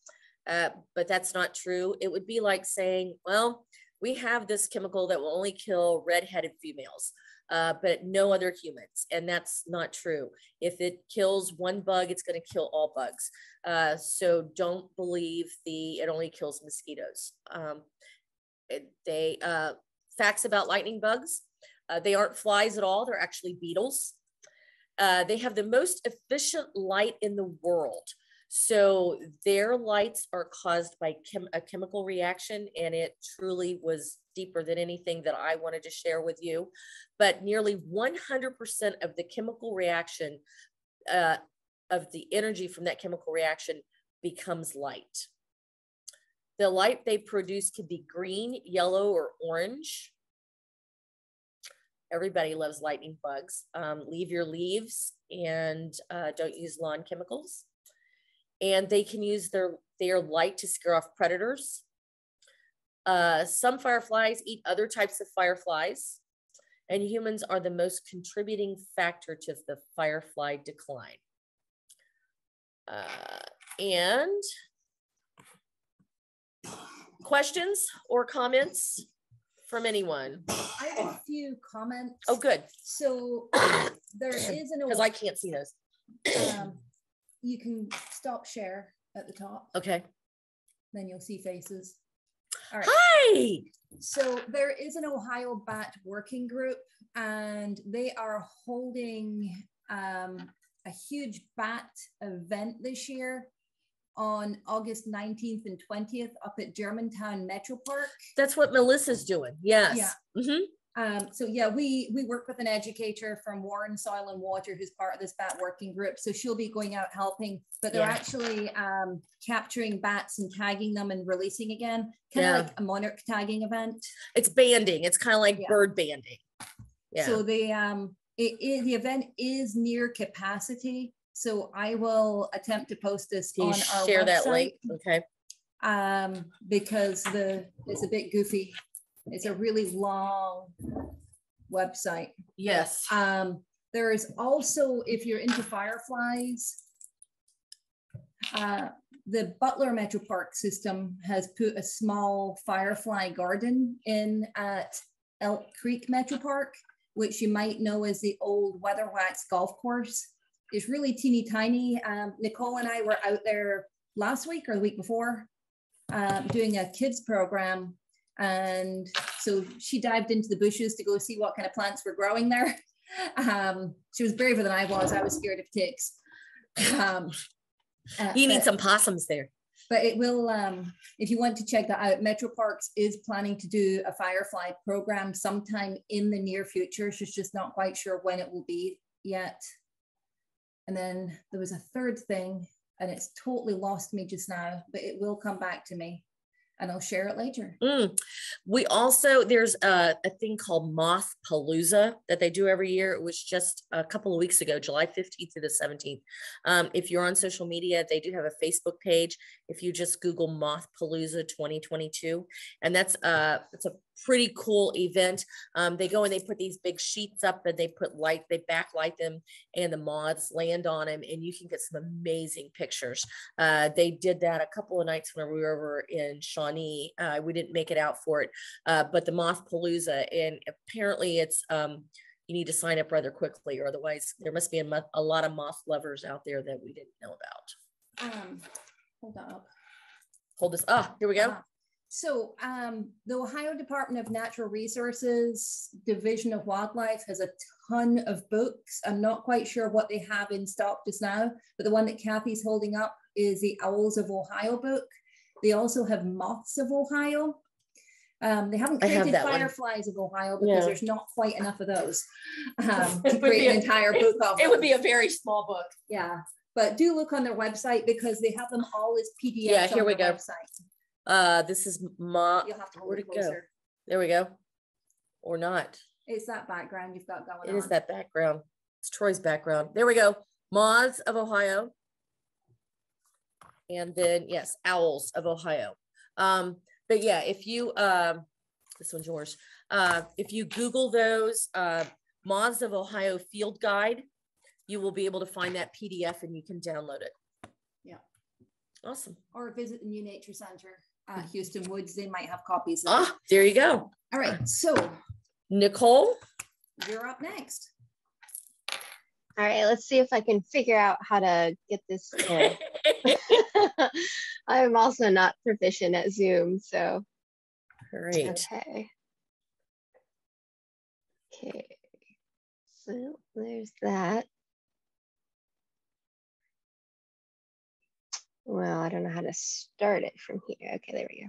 uh, but that's not true. It would be like saying, well, we have this chemical that will only kill red-headed females uh, but no other humans. And that's not true. If it kills one bug, it's going to kill all bugs. Uh, so don't believe the it only kills mosquitoes. Um, they uh, facts about lightning bugs. Uh, they aren't flies at all. They're actually beetles. Uh, they have the most efficient light in the world. So their lights are caused by chem- a chemical reaction, and it truly was deeper than anything that I wanted to share with you. But nearly 100% of the chemical reaction, uh, of the energy from that chemical reaction becomes light. The light they produce could be green, yellow, or orange. Everybody loves lightning bugs. Um, leave your leaves and uh, don't use lawn chemicals. And they can use their, their light to scare off predators uh, some fireflies eat other types of fireflies, and humans are the most contributing factor to the firefly decline. Uh, and questions or comments from anyone? I have a few comments. Oh, good. So there is an Because I can't see those. um, you can stop share at the top, Okay. then you'll see faces. Right. Hi. So there is an Ohio Bat working group, and they are holding um, a huge bat event this year on August 19th and 20th up at Germantown Metro Park. That's what Melissa's doing. Yes. Yeah. Mhm. Um, so yeah, we we work with an educator from Warren Soil and Water who's part of this bat working group. So she'll be going out helping, but they're Yeah. actually um, capturing bats and tagging them and releasing again, kind of Yeah. like a monarch tagging event. It's banding. It's kind of like Yeah. bird banding. Yeah. So they um it, it, the event is near capacity. So I will attempt to post this Can you on our share website, that link? Okay. um because the it's a bit goofy. It's a really long website. Yes. Um, there is also, if you're into fireflies, uh, the Butler Metro Park system has put a small firefly garden in at Elk Creek Metro Park, which you might know as the old Weatherwax golf course. It's really teeny tiny. Um, Nichole and I were out there last week or the week before um, doing a kids program. And so she dived into the bushes to go see what kind of plants were growing there. Um, she was braver than I was. I was scared of ticks. Um, uh, you need some possums there. But it will, um, if you want to check that out, Metro Parks is planning to do a Firefly program sometime in the near future. She's just not quite sure when it will be yet. And then there was a third thing, and it's totally lost me just now, but it will come back to me and I'll share it later. Mm. We also there's a, a thing called Moth Palooza that they do every year. It was just a couple of weeks ago, July 15th through the 17th. Um, if you're on social media, they do have a Facebook page. If you just Google Moth Palooza 2022, and that's uh it's a pretty cool event. Um, they go and they put these big sheets up and they put light, they backlight them, and the moths land on them, and you can get some amazing pictures. Uh, they did that a couple of nights when we were over in Shawnee. Uh, we didn't make it out for it, uh, but the Moth Palooza, and apparently it's um, you need to sign up rather quickly, or otherwise there must be a, a lot of moth lovers out there that we didn't know about. Um, hold up. Hold this. Ah, here we go. So um, the Ohio Department of Natural Resources Division of Wildlife has a ton of books. I'm not quite sure what they have in stock just now, but the one that Kathy's holding up is the Owls of Ohio book. They also have Moths of Ohio. Um, they haven't created have Fireflies one. of Ohio because there's not quite enough of those um, to create an entire book of. It would be a very small book. Yeah, but do look on their website because they have them all as PDFs. Yeah, here we go. Website. Uh, this is ma. You'll have to hold it, closer. Go? There we go. Or not. It's that background you've got going It on. is that background. It's Troy's background. There we go. Moths of Ohio. And then, yes, Owls of Ohio. Um, but yeah, if you, um, this one's yours. Uh, if you Google those, uh, Moths of Ohio Field Guide, you will be able to find that PDF and you can download it. Yeah. Awesome. Or visit the New Nature Center uh, Hueston Woods. They might have copies. Ah, there you go. All right. So, Nichole, you're up next. All right, let's see if I can figure out how to get this. I'm also not proficient at Zoom, so. Great. Okay. Okay. So there's that. Well, I don't know how to start it from here. Okay, there we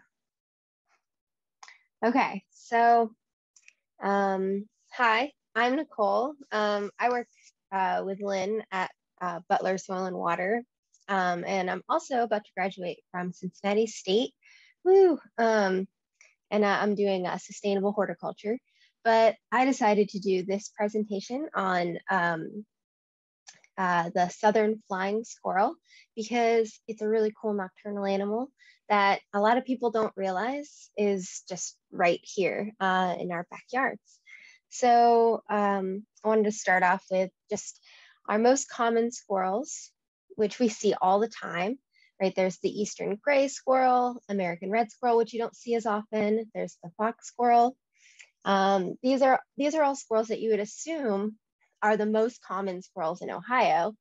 go. Okay, so um, hi, I'm Nichole. Um, I work uh, with Lynn at uh, Butler Soil and Water, um, and I'm also about to graduate from Cincinnati State. Woo! Um, and uh, I'm doing a sustainable horticulture. But I decided to do this presentation on um, uh, the southern flying squirrel because it's a really cool nocturnal animal that a lot of people don't realize is just right here uh, in our backyards. So um, I wanted to start off with just our most common squirrels, which we see all the time, right? There's the eastern gray squirrel, American red squirrel, which you don't see as often. There's the fox squirrel. Um, these are these are all squirrels that you would assume are the most common squirrels in Ohio,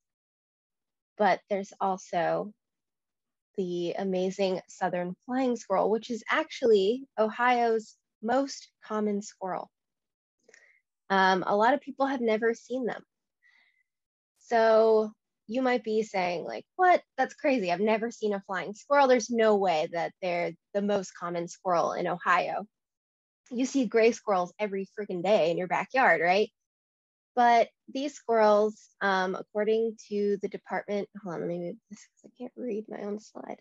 but there's also the amazing southern flying squirrel, which is actually Ohio's most common squirrel. Um, a lot of people have never seen them. So you might be saying like, what? That's crazy. I've never seen a flying squirrel. There's no way that they're the most common squirrel in Ohio. You see gray squirrels every freaking day in your backyard, right? But these squirrels, um, according to the department, hold on, let me move this because I can't read my own slide.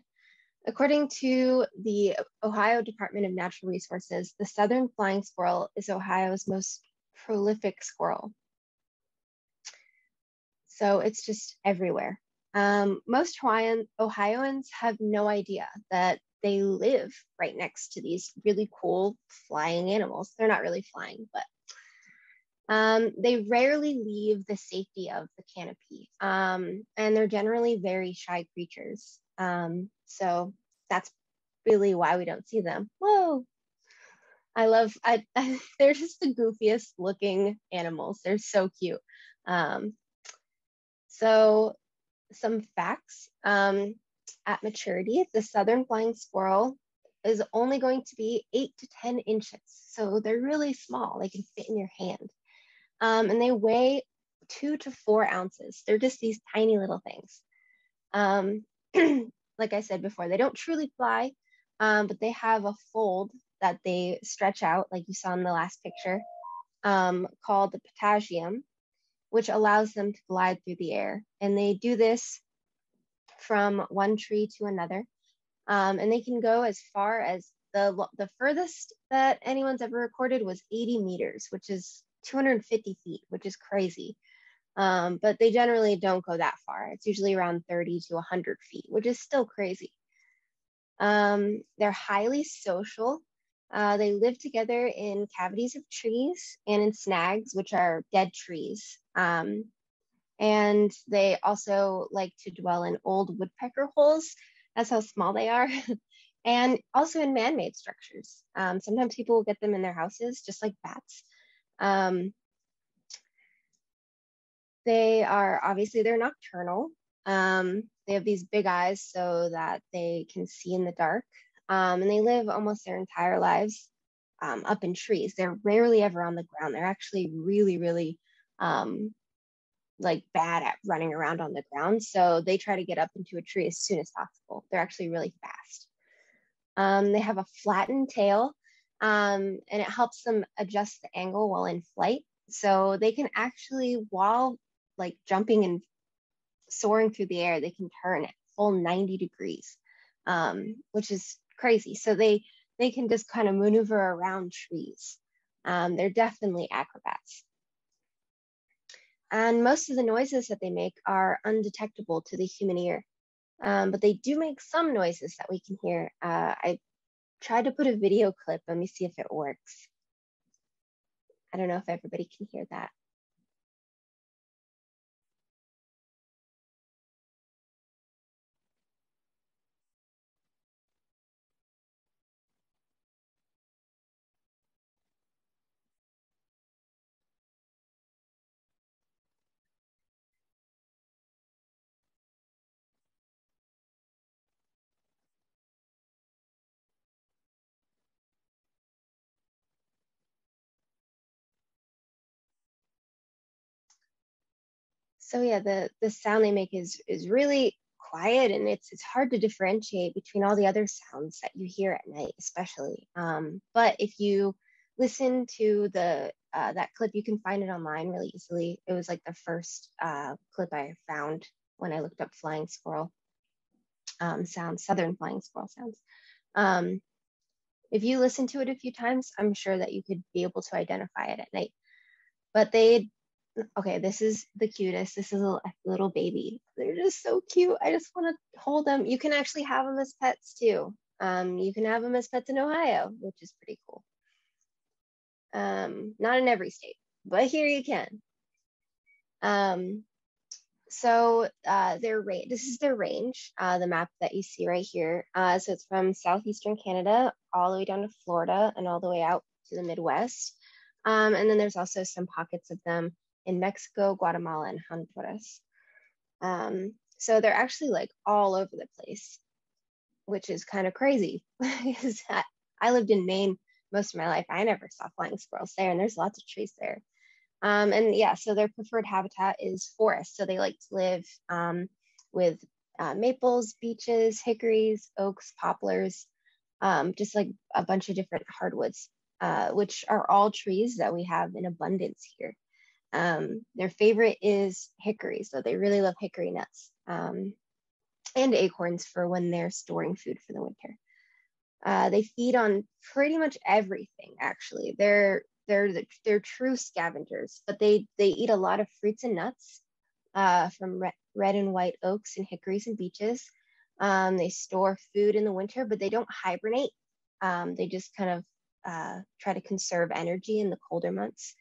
According to the Ohio Department of Natural Resources, the southern flying squirrel is Ohio's most prolific squirrel. So it's just everywhere. Um, most Hawaiian, Ohioans have no idea that they live right next to these really cool flying animals. They're not really flying, but Um, they rarely leave the safety of the canopy, um, and they're generally very shy creatures. Um, so that's really why we don't see them. Whoa! I love. I, I they're just the goofiest looking animals. They're so cute. Um, so some facts. Um, at maturity, the southern flying squirrel is only going to be eight to 10 inches. So they're really small. They can fit in your hand um, and they weigh two to four ounces. They're just these tiny little things. Um, like I said before, they don't truly fly, um, but they have a fold that they stretch out, like you saw in the last picture, um, called the patagium, which allows them to glide through the air. And they do this from one tree to another. Um, and they can go as far as the, the furthest that anyone's ever recorded was 80 meters, which is 250 feet, which is crazy. Um, but they generally don't go that far. It's usually around 30 to 100 feet, which is still crazy. Um, they're highly social. Uh, they live together in cavities of trees and in snags, which are dead trees. Um, and they also like to dwell in old woodpecker holes. That's how small they are. and also in man made structures. Um, sometimes people will get them in their houses, just like bats. Um, they are obviously they're nocturnal. Um, they have these big eyes so that they can see in the dark. Um, and they live almost their entire lives um, up in trees. They're rarely ever on the ground. They're actually really, really um, like bad at running around on the ground. So they try to get up into a tree as soon as possible. They're actually really fast. Um, they have a flattened tail um, and it helps them adjust the angle while in flight. So they can actually, while like jumping and soaring through the air, they can turn at full 90 degrees, um, which is crazy. So they they can just kind of maneuver around trees. Um, they're definitely acrobats. And most of the noises that they make are undetectable to the human ear. Um, but they do make some noises that we can hear. Uh, I tried to put a video clip. Let me see if it works. I don't know if everybody can hear that. So yeah, the the sound they make is is really quiet and it's it's hard to differentiate between all the other sounds that you hear at night, especially. Um, but if you listen to the uh, that clip, you can find it online really easily. It was like the first uh, clip I found when I looked up flying squirrel um, sounds, southern flying squirrel sounds. Um, if you listen to it a few times, I'm sure that you could be able to identify it at night. But they okay, this is the cutest. This is a little baby. They're just so cute. I just want to hold them. You can actually have them as pets too. Um, you can have them as pets in Ohio, which is pretty cool. Um, not in every state, but here you can. Um, so uh, their range, this is their range, uh, the map that you see right here. Uh, so it's from southeastern Canada all the way down to Florida and all the way out to the Midwest. Um, and then there's also some pockets of them in Mexico, Guatemala, and Honduras. Um, so they're actually like all over the place, which is kind of crazy because I lived in Maine most of my life. I never saw flying squirrels there, and there's lots of trees there. Um, and yeah, so their preferred habitat is forest. So they like to live um, with uh, maples, beeches, hickories, oaks, poplars, um, just like a bunch of different hardwoods, uh, which are all trees that we have in abundance here. Um, their favorite is hickory, so they really love hickory nuts um, and acorns for when they're storing food for the winter. Uh, they feed on pretty much everything. Actually, they're they're they're true scavengers, but they they eat a lot of fruits and nuts uh, from red, red and white oaks and hickories and beeches. Um, they store food in the winter, but they don't hibernate. Um, they just kind of uh, try to conserve energy in the colder months.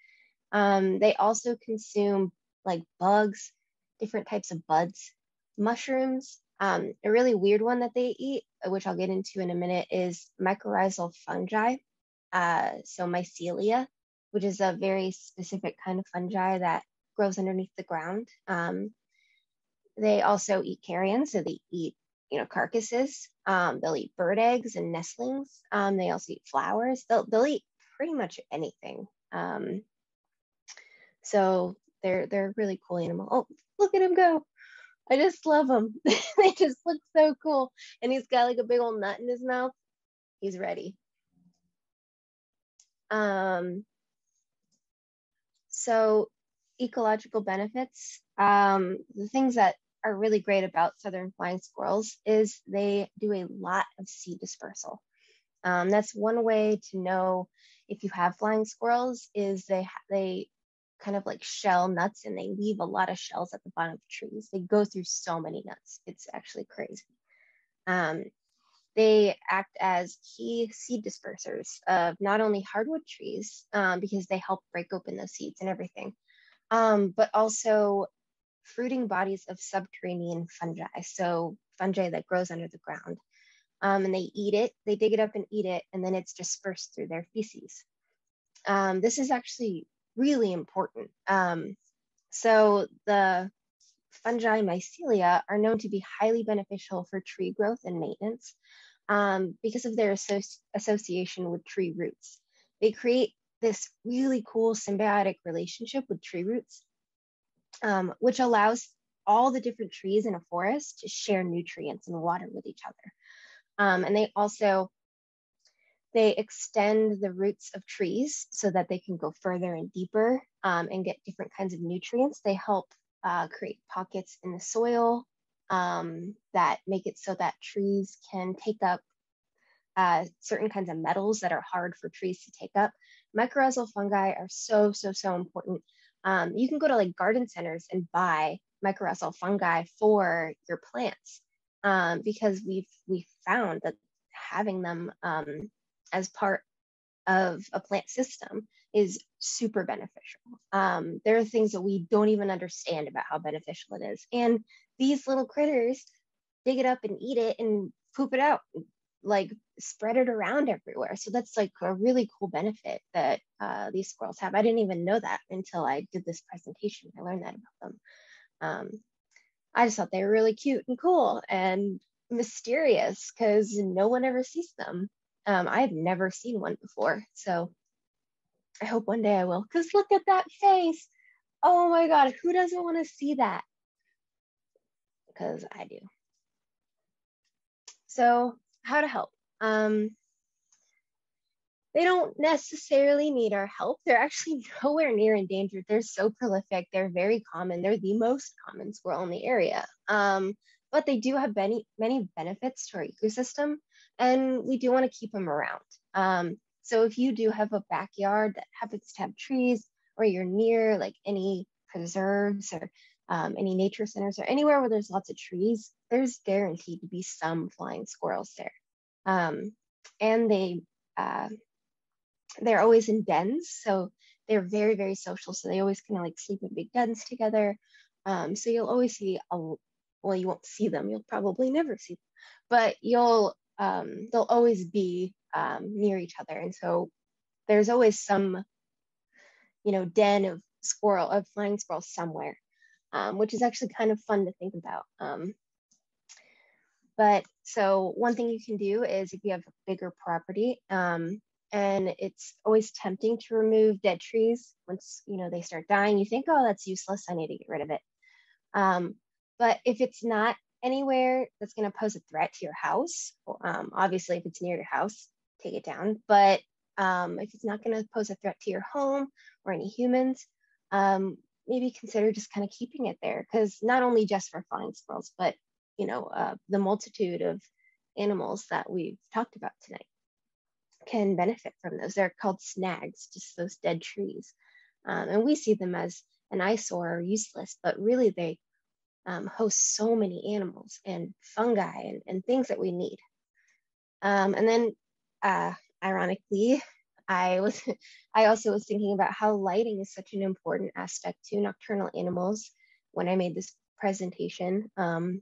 Um, they also consume like bugs, different types of buds, mushrooms. Um, a really weird one that they eat, which I'll get into in a minute, is mycorrhizal fungi. Uh, so mycelia, which is a very specific kind of fungi that grows underneath the ground. Um, they also eat carrion, so they eat you know carcasses. Um, they'll eat bird eggs and nestlings. Um, they also eat flowers. They'll they'll eat pretty much anything. Um, so they're they're a really cool animal. Oh, look at him go! I just love them. they just look so cool. And he's got like a big old nut in his mouth. He's ready. Um, so ecological benefits. Um, the things that are really great about southern flying squirrels is they do a lot of seed dispersal. Um, that's one way to know if you have flying squirrels is they they kind of like shell nuts and they leave a lot of shells at the bottom of trees. They go through so many nuts. It's actually crazy. Um, they act as key seed dispersers of not only hardwood trees um, because they help break open those seeds and everything, um, but also fruiting bodies of subterranean fungi. So fungi that grows under the ground. Um, and they eat it, they dig it up and eat it, and then it's dispersed through their feces. Um, this is actually really important. Um, so the fungi mycelia are known to be highly beneficial for tree growth and maintenance um, because of their associ association with tree roots. They create this really cool symbiotic relationship with tree roots, um, which allows all the different trees in a forest to share nutrients and water with each other. Um, and they also they extend the roots of trees so that they can go further and deeper um, and get different kinds of nutrients. They help uh, create pockets in the soil um, that make it so that trees can take up uh, certain kinds of metals that are hard for trees to take up. Mycorrhizal fungi are so, so, so important. Um, you can go to like garden centers and buy mycorrhizal fungi for your plants um, because we've we've found that having them um, as part of a plant system is super beneficial. Um, there are things that we don't even understand about how beneficial it is. And these little critters dig it up and eat it and poop it out, like spread it around everywhere. So that's like a really cool benefit that uh, these squirrels have. I didn't even know that until I did this presentation. I learned that about them. Um, I just thought they were really cute and cool and mysterious because no one ever sees them. Um, I've never seen one before. So I hope one day I will. Because look at that face. Oh my God, who doesn't want to see that? Because I do. So, how to help? Um, they don't necessarily need our help. They're actually nowhere near endangered. They're so prolific. They're very common. They're the most common squirrel in the area. Um, but they do have many, many benefits to our ecosystem, and we do want to keep them around. Um, so if you do have a backyard that happens to have trees, or you're near like any preserves or um, any nature centers or anywhere where there's lots of trees, there's guaranteed to be some flying squirrels there. Um, and they uh, they're always in dens, so they're very very social. So they always kind of like sleep in big dens together. Um, so you'll always see a well, you won't see them. You'll probably never see them, but you'll um, they'll always be um, near each other, and so there's always some you know den of squirrel of flying squirrels somewhere, um, which is actually kind of fun to think about. Um, but so one thing you can do is if you have a bigger property, um, and it's always tempting to remove dead trees once you know they start dying. You think, oh, that's useless. I need to get rid of it. Um, but if it's not anywhere that's going to pose a threat to your house, um, obviously, if it's near your house, take it down. But um, if it's not going to pose a threat to your home or any humans, um, maybe consider just kind of keeping it there because not only just for flying squirrels, but you know uh, the multitude of animals that we've talked about tonight can benefit from those. They're called snags, just those dead trees, um, and we see them as an eyesore or useless, but really they um, host so many animals and fungi and, and things that we need. Um, and then, uh, ironically, I was I also was thinking about how lighting is such an important aspect to nocturnal animals when I made this presentation. Um,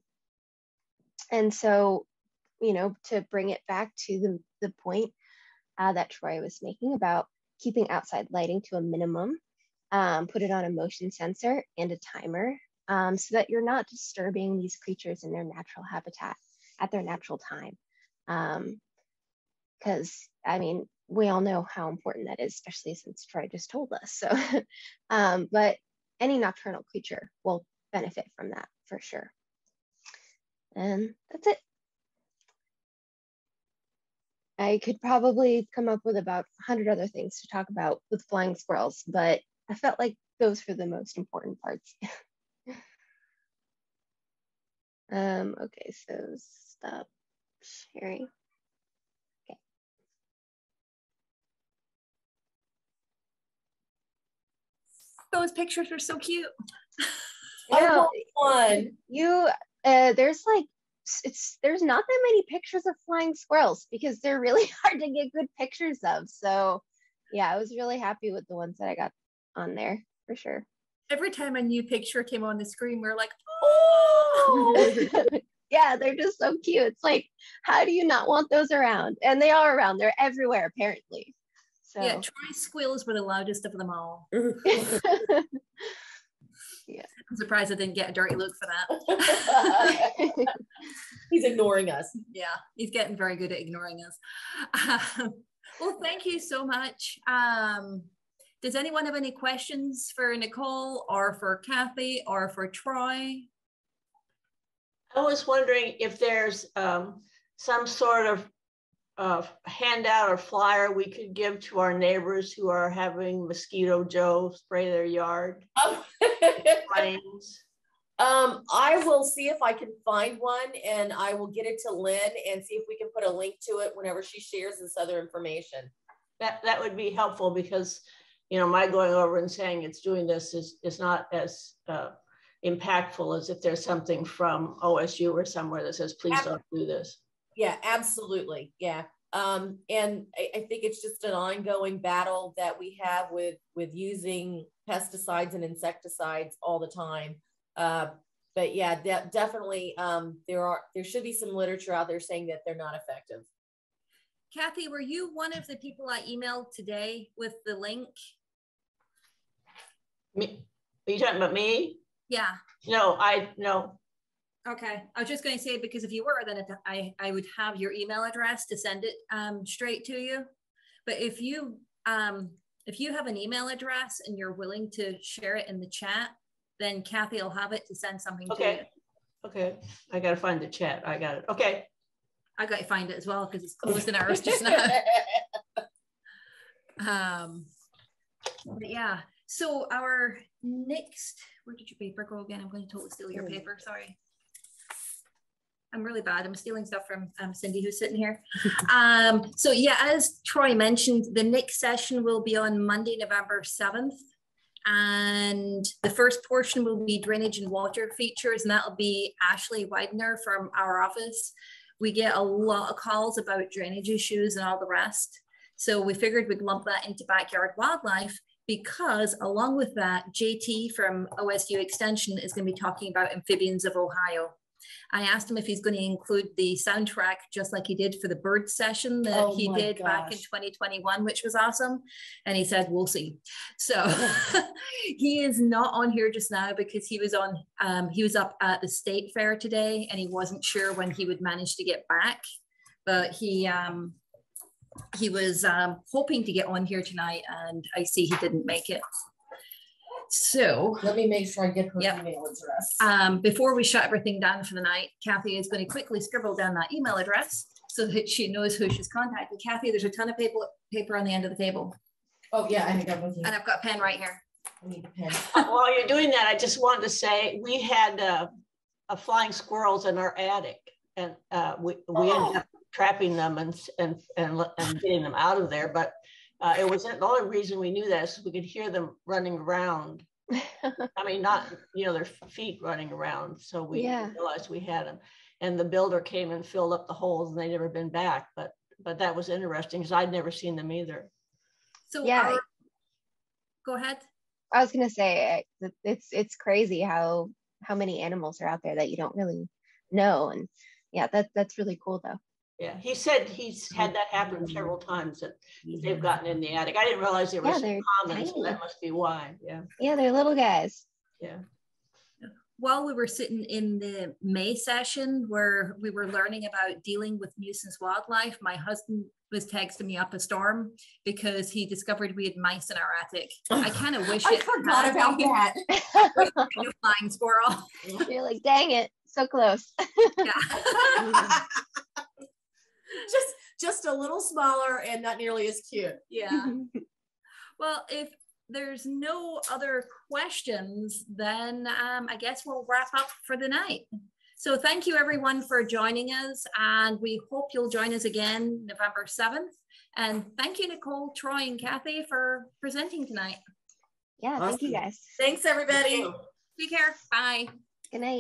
and so, you know, to bring it back to the, the point uh, that Troy was making about keeping outside lighting to a minimum, um, put it on a motion sensor and a timer um, so that you're not disturbing these creatures in their natural habitat at their natural time. Because, um, I mean, we all know how important that is, especially since Troy just told us. So, um, but any nocturnal creature will benefit from that for sure. And that's it. I could probably come up with about 100 other things to talk about with flying squirrels, but I felt like those were the most important parts. um, okay, so stop sharing. Those pictures were so cute. I want one. You, uh, there's like, it's there's not that many pictures of flying squirrels because they're really hard to get good pictures of. So, yeah, I was really happy with the ones that I got on there for sure. Every time a new picture came on the screen, we are like, oh. yeah, they're just so cute. It's like, how do you not want those around? And they are around. They're everywhere apparently. So. Yeah, Troy squills were the loudest of them all. yeah. I'm surprised I didn't get a dirty look for that. he's ignoring us. Yeah, he's getting very good at ignoring us. Um, well, thank you so much. Um, does anyone have any questions for Nichole or for Kathy or for Troy? I was wondering if there's um, some sort of uh, handout or flyer we could give to our neighbors who are having mosquito Joe spray their yard. Oh. um, I will see if I can find one and I will get it to Lynn and see if we can put a link to it whenever she shares this other information. That that would be helpful because you know my going over and saying it's doing this is is not as uh, impactful as if there's something from OSU or somewhere that says please don't do this. Yeah, absolutely. Yeah. Um, and I, I, think it's just an ongoing battle that we have with with using pesticides and insecticides all the time. Uh, but yeah, de- definitely um, there are there should be some literature out there saying that they're not effective. Kathy, were you one of the people I emailed today with the link? Me? Are you talking about me? Yeah. No, I no. Okay, I was just going to say because if you were, then I I would have your email address to send it um, straight to you. But if you um, if you have an email address and you're willing to share it in the chat, then Kathy will have it to send something okay. to you. Okay, I got to find the chat. I got it. Okay, I got to find it as well because it's closed in ours just now. um, yeah. So our next, where did your paper go again? I'm going to totally steal your paper. Sorry. I'm really bad. I'm stealing stuff from um, Cindy, who's sitting here. Um, so yeah, as Troy mentioned, the next session will be on Monday, November 7th. And the first portion will be drainage and water features, and that'll be Ashley Widener from our office. We get a lot of calls about drainage issues and all the rest. So we figured we'd lump that into backyard wildlife because along with that, JT from OSU Extension is going to be talking about amphibians of Ohio. I asked him if he's going to include the soundtrack just like he did for the bird session that oh he did gosh. back in 2021, which was awesome. And he said, we'll see. So he is not on here just now because he was on, um, he was up at the state fair today and he wasn't sure when he would manage to get back, but he, um, he was um, hoping to get on here tonight and I see he didn't make it. So let me make sure I get her yep. email address. Um, before we shut everything down for the night, Kathy is going to quickly scribble down that email address so that she knows who she's contacting. Kathy, there's a ton of paper paper on the end of the table. Oh yeah, I think I'm with you. And I've got a pen right here. I need a pen. While you're doing that, I just wanted to say we had uh, a flying squirrels in our attic, and uh, we we oh. ended up trapping them and and and, and getting them out of there, but uh, it was the only reason we knew that is we could hear them running around. I mean, not you know their feet running around, so we yeah. realized we had them. And the builder came and filled up the holes, and they'd never been back. But but that was interesting because I'd never seen them either. So Yeah. our- go ahead. I was gonna say uh, it's it's crazy how how many animals are out there that you don't really know, and yeah, that that's really cool though. Yeah, he said he's had that happen mm-hmm. several times that mm-hmm. they've gotten in the attic. I didn't realize they were Yeah, so they're common, so that must be why. Yeah, Yeah, they're little guys. yeah. While we were sitting in the May session where we were learning about dealing with nuisance wildlife, my husband was texting me up a storm because he discovered we had mice in our attic. I kind of wish I it forgot about been that. a flying squirrel. You're like, dang it, so close. Yeah. just just a little smaller and not nearly as cute. yeah. Well, if there's no other questions, then um, I guess we'll wrap up for the night. So thank you everyone for joining us and we hope you'll join us again November 7th. And thank you, Nichole, Troy and Kathy for presenting tonight. yeah, thank you guys. Thanks everybody. Thank you. Take care. Bye. Good night.